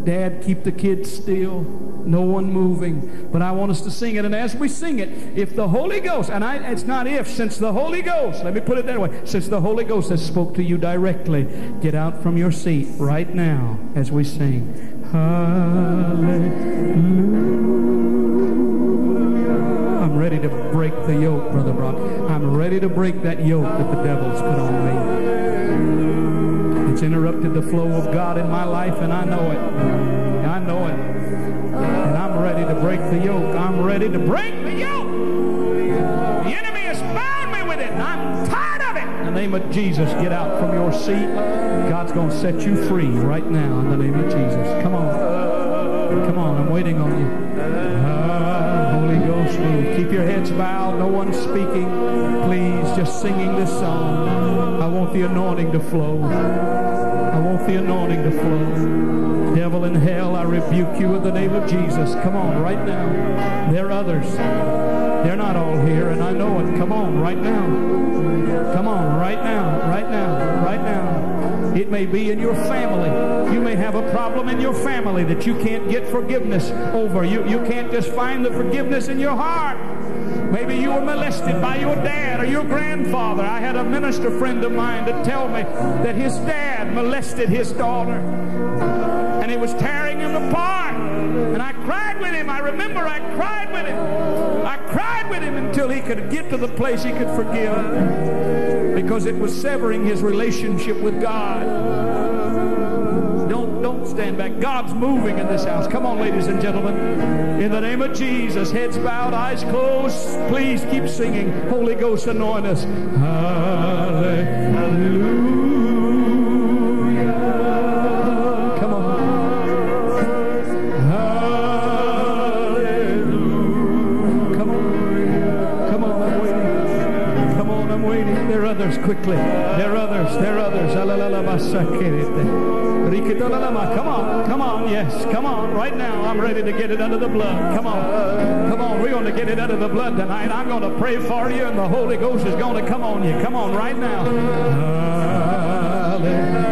Dad, keep the kids still. No one moving. But I want us to sing it. And as we sing it, if the Holy Ghost, and I, it's not if, since the Holy Ghost, let me put it that way, since the Holy Ghost has spoke to you directly, get out from your seat right now as we sing. Hallelujah. I'm ready to break the yoke, Brother Brock. I'm ready to break that yoke that the devil's put on me. It's interrupted the flow of God in my life, and I know it. I know it. And I'm ready to break the yoke. I'm ready to break the yoke. The enemy has bound me with it, and I'm tired of it. In the name of Jesus, get out from your seat. God's going to set you free right now in the name of Jesus. Come on. Come on, I'm waiting on you. Your heads bowed. No one speaking. Please, just singing this song. I want the anointing to flow. I want the anointing to flow. Devil in hell, I rebuke you in the name of Jesus. Come on, right now. There are others. They're not all here, and I know it. Come on, right now. Come on, right now, right now, right now. It may be in your family. You may have a problem in your family that you can't get forgiveness over. You, you can't just find the forgiveness in your heart. Maybe you were molested by your dad or your grandfather. I had a minister friend of mine to tell me that his dad molested his daughter. And he was tearing him apart. And I cried with him. I remember I cried with him. I cried with him until he could get to the place he could forgive. Because it was severing his relationship with God. Stand back. God's moving in this house. Come on, ladies and gentlemen. In the name of Jesus, heads bowed, eyes closed. Please keep singing. Holy Ghost, anoint us. Hallelujah. Come on. Hallelujah. Come on. Come on, I'm waiting. Come on, I'm waiting. There are others, quickly. There are others. There are others. Come on, come on, yes, come on. Right now, I'm ready to get it under the blood. Come on, come on. We're going to get it under the blood tonight. I'm going to pray for you, and the Holy Ghost is going to come on you. Come on, right now. Hallelujah.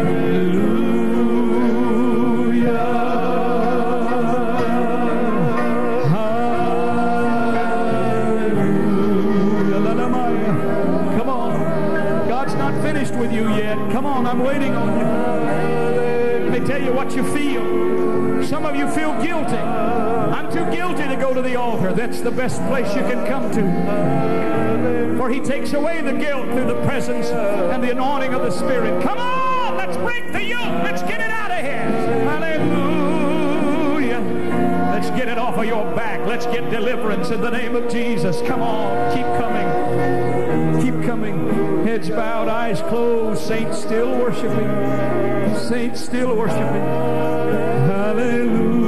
Tell you what you feel. Some of you feel guilty. I'm too guilty to go to the altar. That's the best place you can come to. For he takes away the guilt through the presence and the anointing of the Spirit. Come on, let's break the yoke. Let's get it out of here. Hallelujah. Let's get it off of your back. Let's get deliverance in the name of Jesus. Come on, keep coming. Keep coming. Heads bowed, eyes closed. Saints still worshiping. Saints still worshiping. Hallelujah.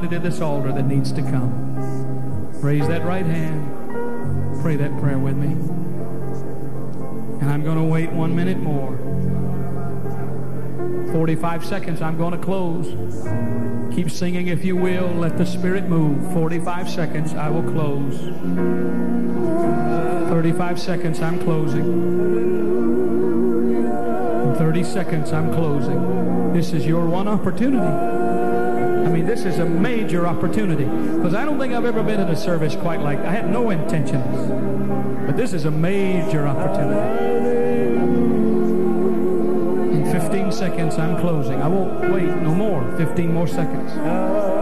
Everybody to this altar that needs to come. Raise that right hand. Pray that prayer with me. And I'm going to wait one minute more. 45 seconds, I'm going to close. Keep singing if you will. Let the Spirit move. 45 seconds, I will close. 35 seconds, I'm closing. In 30 seconds, I'm closing. This is your one opportunity. Mean, this is a major opportunity because I don't think I've ever been in a service quite like I had no intentions, but this is a major opportunity. In 15 seconds, I'm closing. I won't wait no more. 15 more seconds.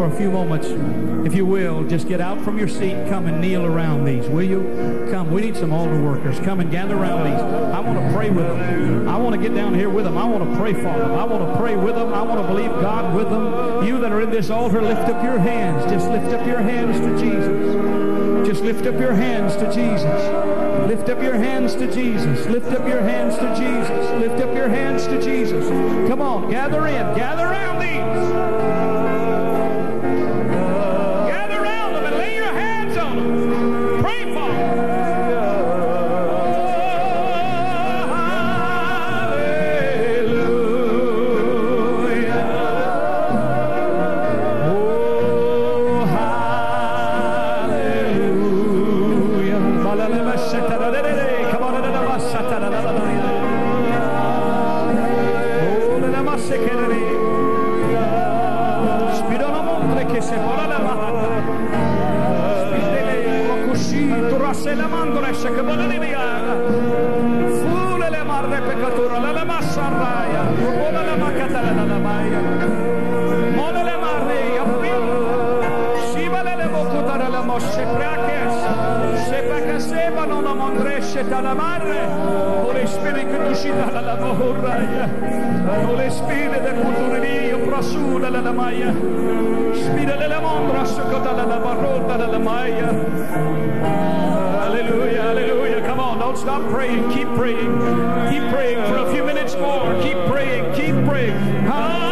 For a few moments, if you will, just get out from your seat, come and kneel around these, will you? Come, we need some altar workers. Come and gather around these. I want to pray with them. I want to get down here with them. I want to pray for them. I want to pray with them. I want to believe God with them. You that are in this altar, lift up your hands. Just lift up your hands to Jesus. Just lift up your hands to Jesus. Lift up your hands to Jesus. Lift up your hands to Jesus. Lift up your hands to Jesus. Come on, gather in. Gather around these. Se pecca seba non la che tu si dà la del la maia. Mondra la barrota maia. Hallelujah, hallelujah. Come on, don't stop praying. Keep praying. Keep praying for a few minutes more. Keep praying, keep praying. Keep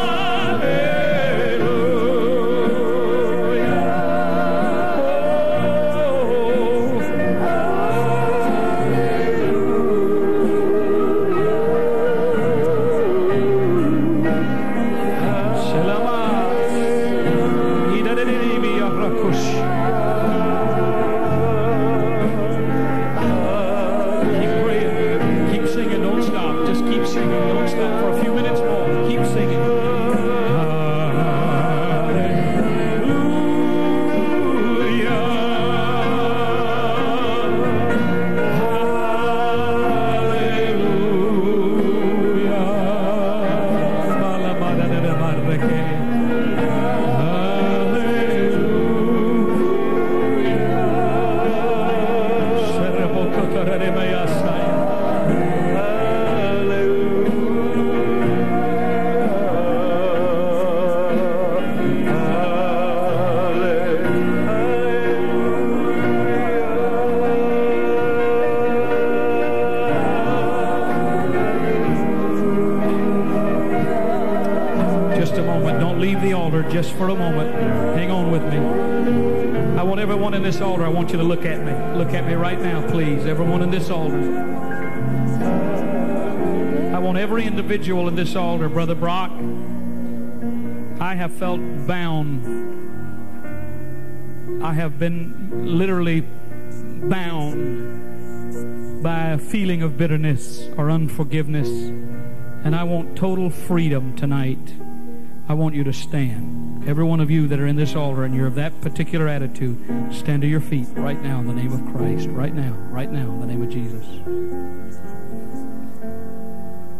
want you to look at me. Look at me right now, please. Everyone in this altar. I want every individual in this altar, Brother Brock. I have felt bound. I have been literally bound by a feeling of bitterness or unforgiveness. And I want total freedom tonight. I want you to stand. Every one of you that are in this altar and you're of that particular attitude, stand to your feet right now in the name of Christ. Right now, right now in the name of Jesus.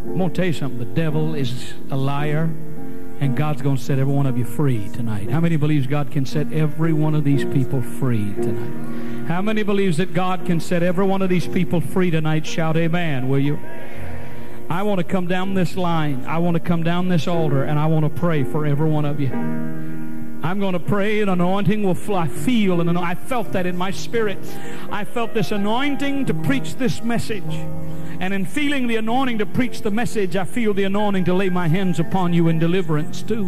I'm going to tell you something. The devil is a liar, and God's going to set every one of you free tonight. How many believes God can set every one of these people free tonight? How many believes that God can set every one of these people free tonight? Shout amen, will you? I want to come down this line. I want to come down this altar and I want to pray for every one of you. I'm going to pray, an anointing will fly. I feel, and I felt that in my spirit. I felt this anointing to preach this message. And in feeling the anointing to preach the message, I feel the anointing to lay my hands upon you in deliverance too.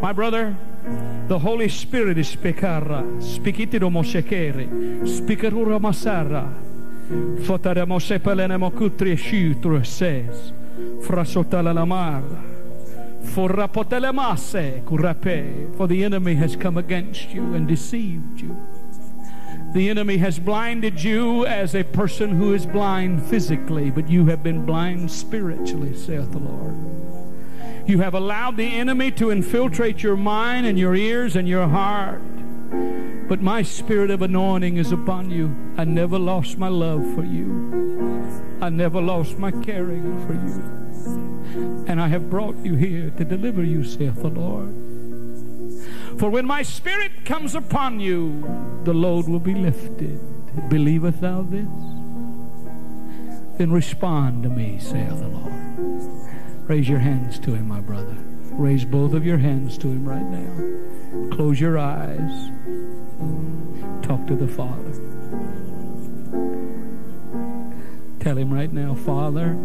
My brother, the Holy Spirit is speakara, spikitiro mosekere, spikarura masara, fotare mosepelene mokutri shutru ses, frasotala lamar. For the enemy has come against you and deceived you. The enemy has blinded you as a person who is blind physically, but you have been blind spiritually, saith the Lord. You have allowed the enemy to infiltrate your mind and your ears and your heart. But my spirit of anointing is upon you. I never lost my love for you. I never lost my caring for you. And I have brought you here to deliver you, saith the Lord. For when my spirit comes upon you, the load will be lifted. Believeth thou this? Then respond to me, saith the Lord. Raise your hands to him, my brother. Raise both of your hands to him right now. Close your eyes. Talk to the Father. Tell him right now, Father,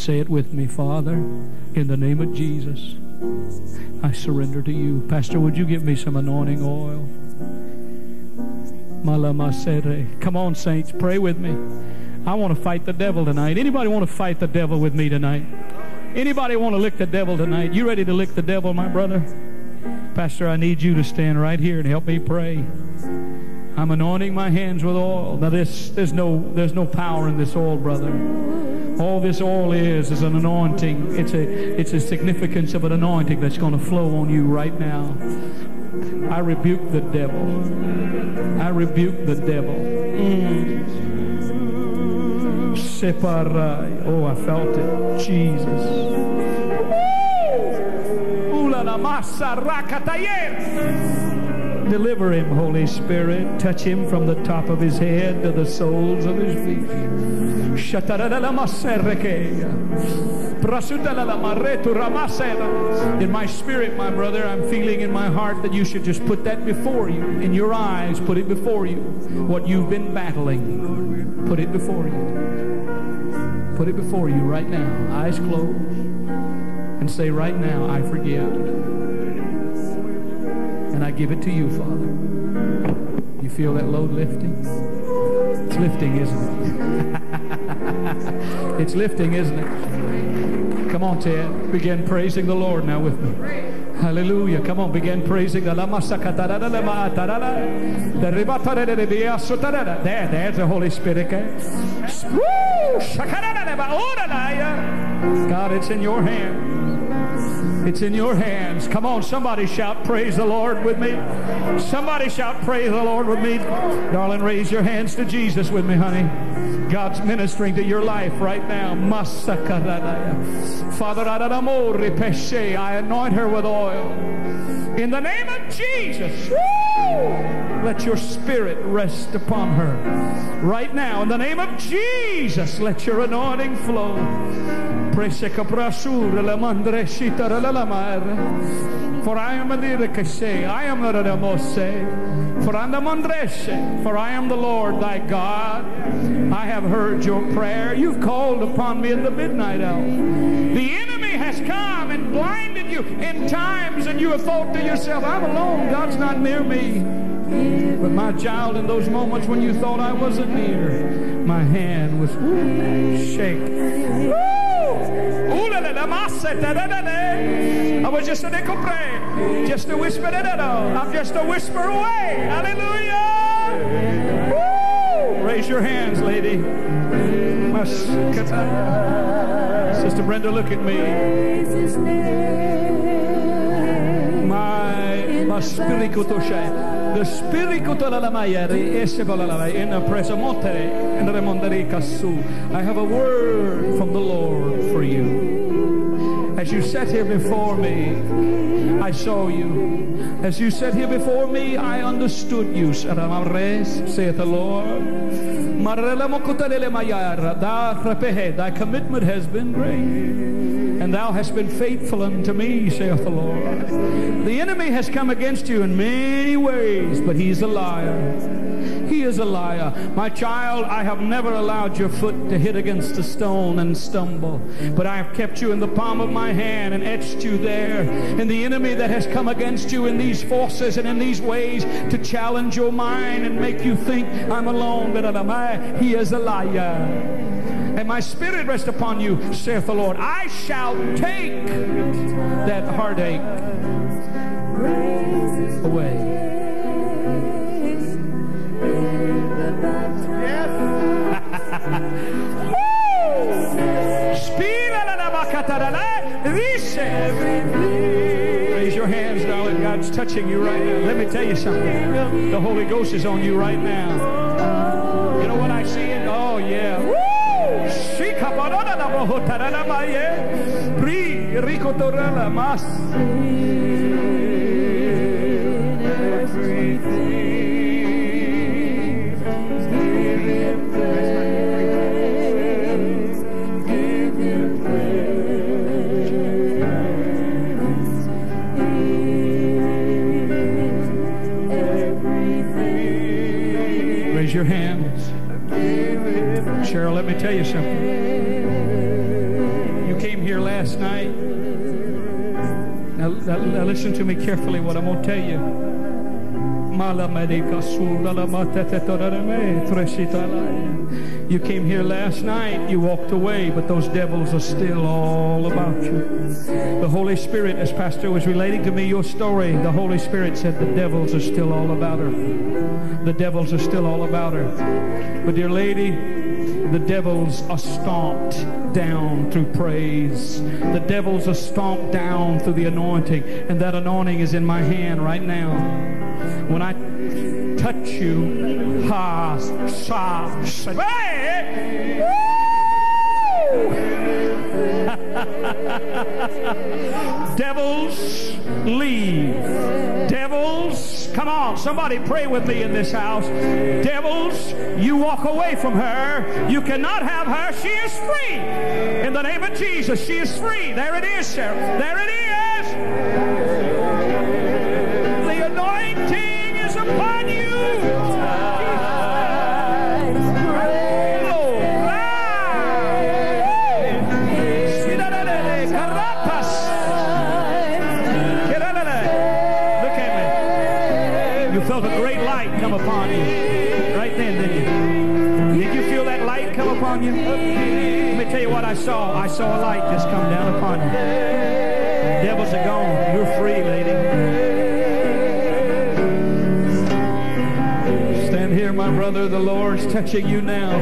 Say it with me, Father, in the name of Jesus. I surrender to you. Pastor, would you give me some anointing oil? Come on, saints, pray with me. I want to fight the devil tonight. Anybody want to fight the devil with me tonight? Anybody want to lick the devil tonight? You ready to lick the devil, my brother? Pastor, I need you to stand right here and help me pray. I'm anointing my hands with oil. Now this there's no there's no power in this oil, brother. All this oil is is an anointing. It's a it's a significance of an anointing that's going to flow on you right now. I rebuke the devil. I rebuke the devil. Mm. Separai. Oh, I felt it. Jesus. Deliver him, Holy Spirit. Touch him from the top of his head to the soles of his feet. In my spirit, my brother, I'm feeling in my heart that you should just put that before you. In your eyes, put it before you. What you've been battling, put it before you. Put it before you right now, eyes closed, and say, Right now, I forgive. And I give it to you, Father. You feel that load lifting? It's lifting, isn't it? it's lifting, isn't it? Come on, Ted. Begin praising the Lord now with me. Hallelujah. Come on, begin praising the There, there's the Holy Spirit. God, it's in your hand. It's in your hands. Come on, somebody shout, Praise the Lord with me. Somebody shout, Praise the Lord with me. Darling, raise your hands to Jesus with me, honey. God's ministering to your life right now. Father, I anoint her with oil. In the name of Jesus, let your spirit rest upon her. Right now, in the name of Jesus, let your anointing flow. For I am a dirikashe, I am the Ramose, for I'm the for I am the Lord thy God. I have heard your prayer. You've called upon me in the midnight hour. The enemy has come and blinded you in times, and you have thought to yourself, I'm alone, God's not near me. But my child, in those moments when you thought I wasn't near, my hand was shaking. I was just a nickel prayer, just a whisper I'm just a whisper away. Hallelujah. Woo! Raise your hands, lady. Sister Brenda, look at me. Spiritu toshe. The talamayari esebolalai in presamotere in the. I have a word from the Lord for you. As you sat here before me, I saw you. As you sat here before me, I understood you. Saith the Lord. Thy commitment has been great. And thou hast been faithful unto me, saith the Lord. The enemy has come against you in many ways, but he's a liar. Is a liar. My child, I have never allowed your foot to hit against a stone and stumble, but I have kept you in the palm of my hand and etched you there. And the enemy that has come against you in these forces and in these ways to challenge your mind and make you think I'm alone, but am I? he is a liar and my spirit rest upon you, saith the Lord. I shall take that heartache away. Raise your hands, darling. God's touching you right now. Let me tell you something. The Holy Ghost is on you right now. You know what I see? It? Oh, yeah. Ricotorala tell you something. You came here last night. Now, now, now listen to me carefully what I'm going to tell you. You came here last night, you walked away, but those devils are still all about you. The Holy Spirit, as Pastor was relating to me your story, the Holy Spirit said the devils are still all about her. The devils are still all about her. But dear lady, the devils are stomped down through praise. The devils are stomped down through the anointing. And that anointing is in my hand right now. When I touch you, ha, sa, sa, Devils, leave. Devils, come on, somebody pray with me in this house. Devils, you walk away from her. You cannot have her. She is free. In the name of Jesus, she is free. There it is, Sarah. There it is. Brother. The Lord's touching you now.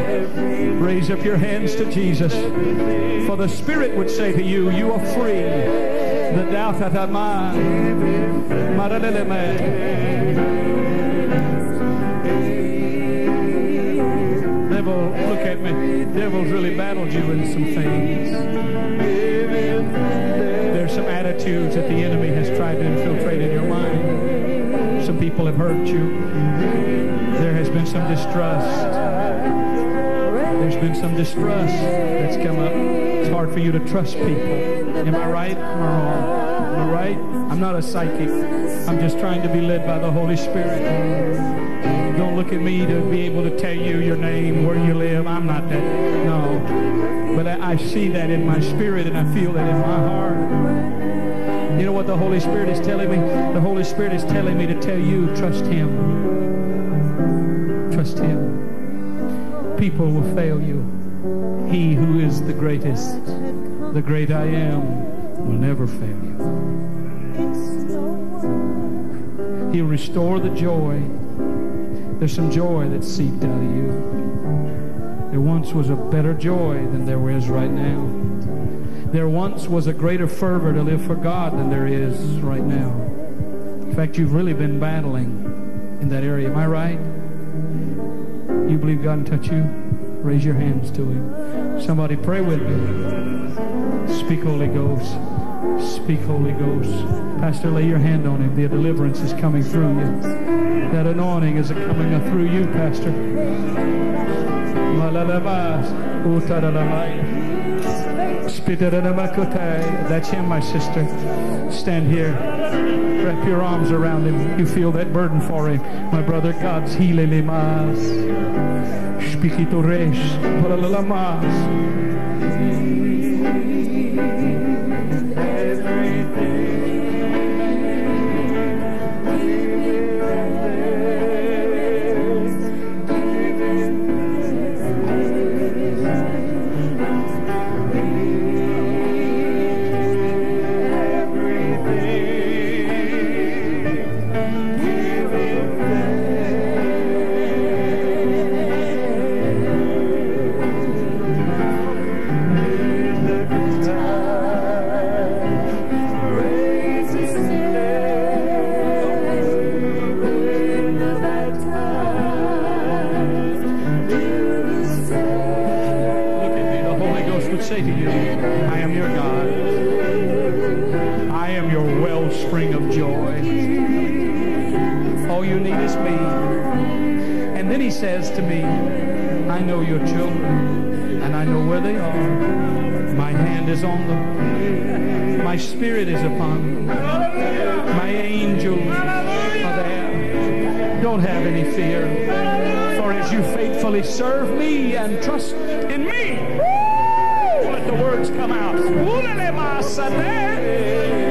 Raise up your hands to Jesus. For the Spirit would say to you, you are free. The doubt that I'm Devil, look at me. Devil's really battled you in some things. There's some attitudes that the enemy has tried to infiltrate in your mind. Some people have hurt you. Some distrust. There's been some distrust that's come up. It's hard for you to trust people. Am I right? or wrong? Am I right? I'm not a psychic. I'm just trying to be led by the Holy Spirit. Don't look at me to be able to tell you your name, where you live. I'm not that. No. But I, I see that in my spirit and I feel that in my heart. You know what the Holy Spirit is telling me? The Holy Spirit is telling me to tell you, trust Him. Trust Him. People will fail you. He who is the greatest, the great I am, will never fail you. He'll restore the joy. There's some joy that's seeped out of you. There once was a better joy than there is right now. There once was a greater fervor to live for God than there is right now. In fact, you've really been battling in that area. Am I right? You believe God can touch you? Raise your hands to Him. Somebody pray with me. Speak, Holy Ghost. Speak, Holy Ghost. Pastor, lay your hand on him. The deliverance is coming through you. That anointing is coming through you, Pastor. That's him, my sister. Stand here. Wrap your arms around him. You feel that burden for him. My brother, God's healing him. Ah, Spikito For as you faithfully serve me And not only let the words come out.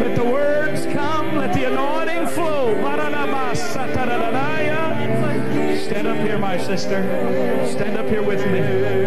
Let the words come. Let the anointing flow. Stand up here, my sister. Stand up here with system,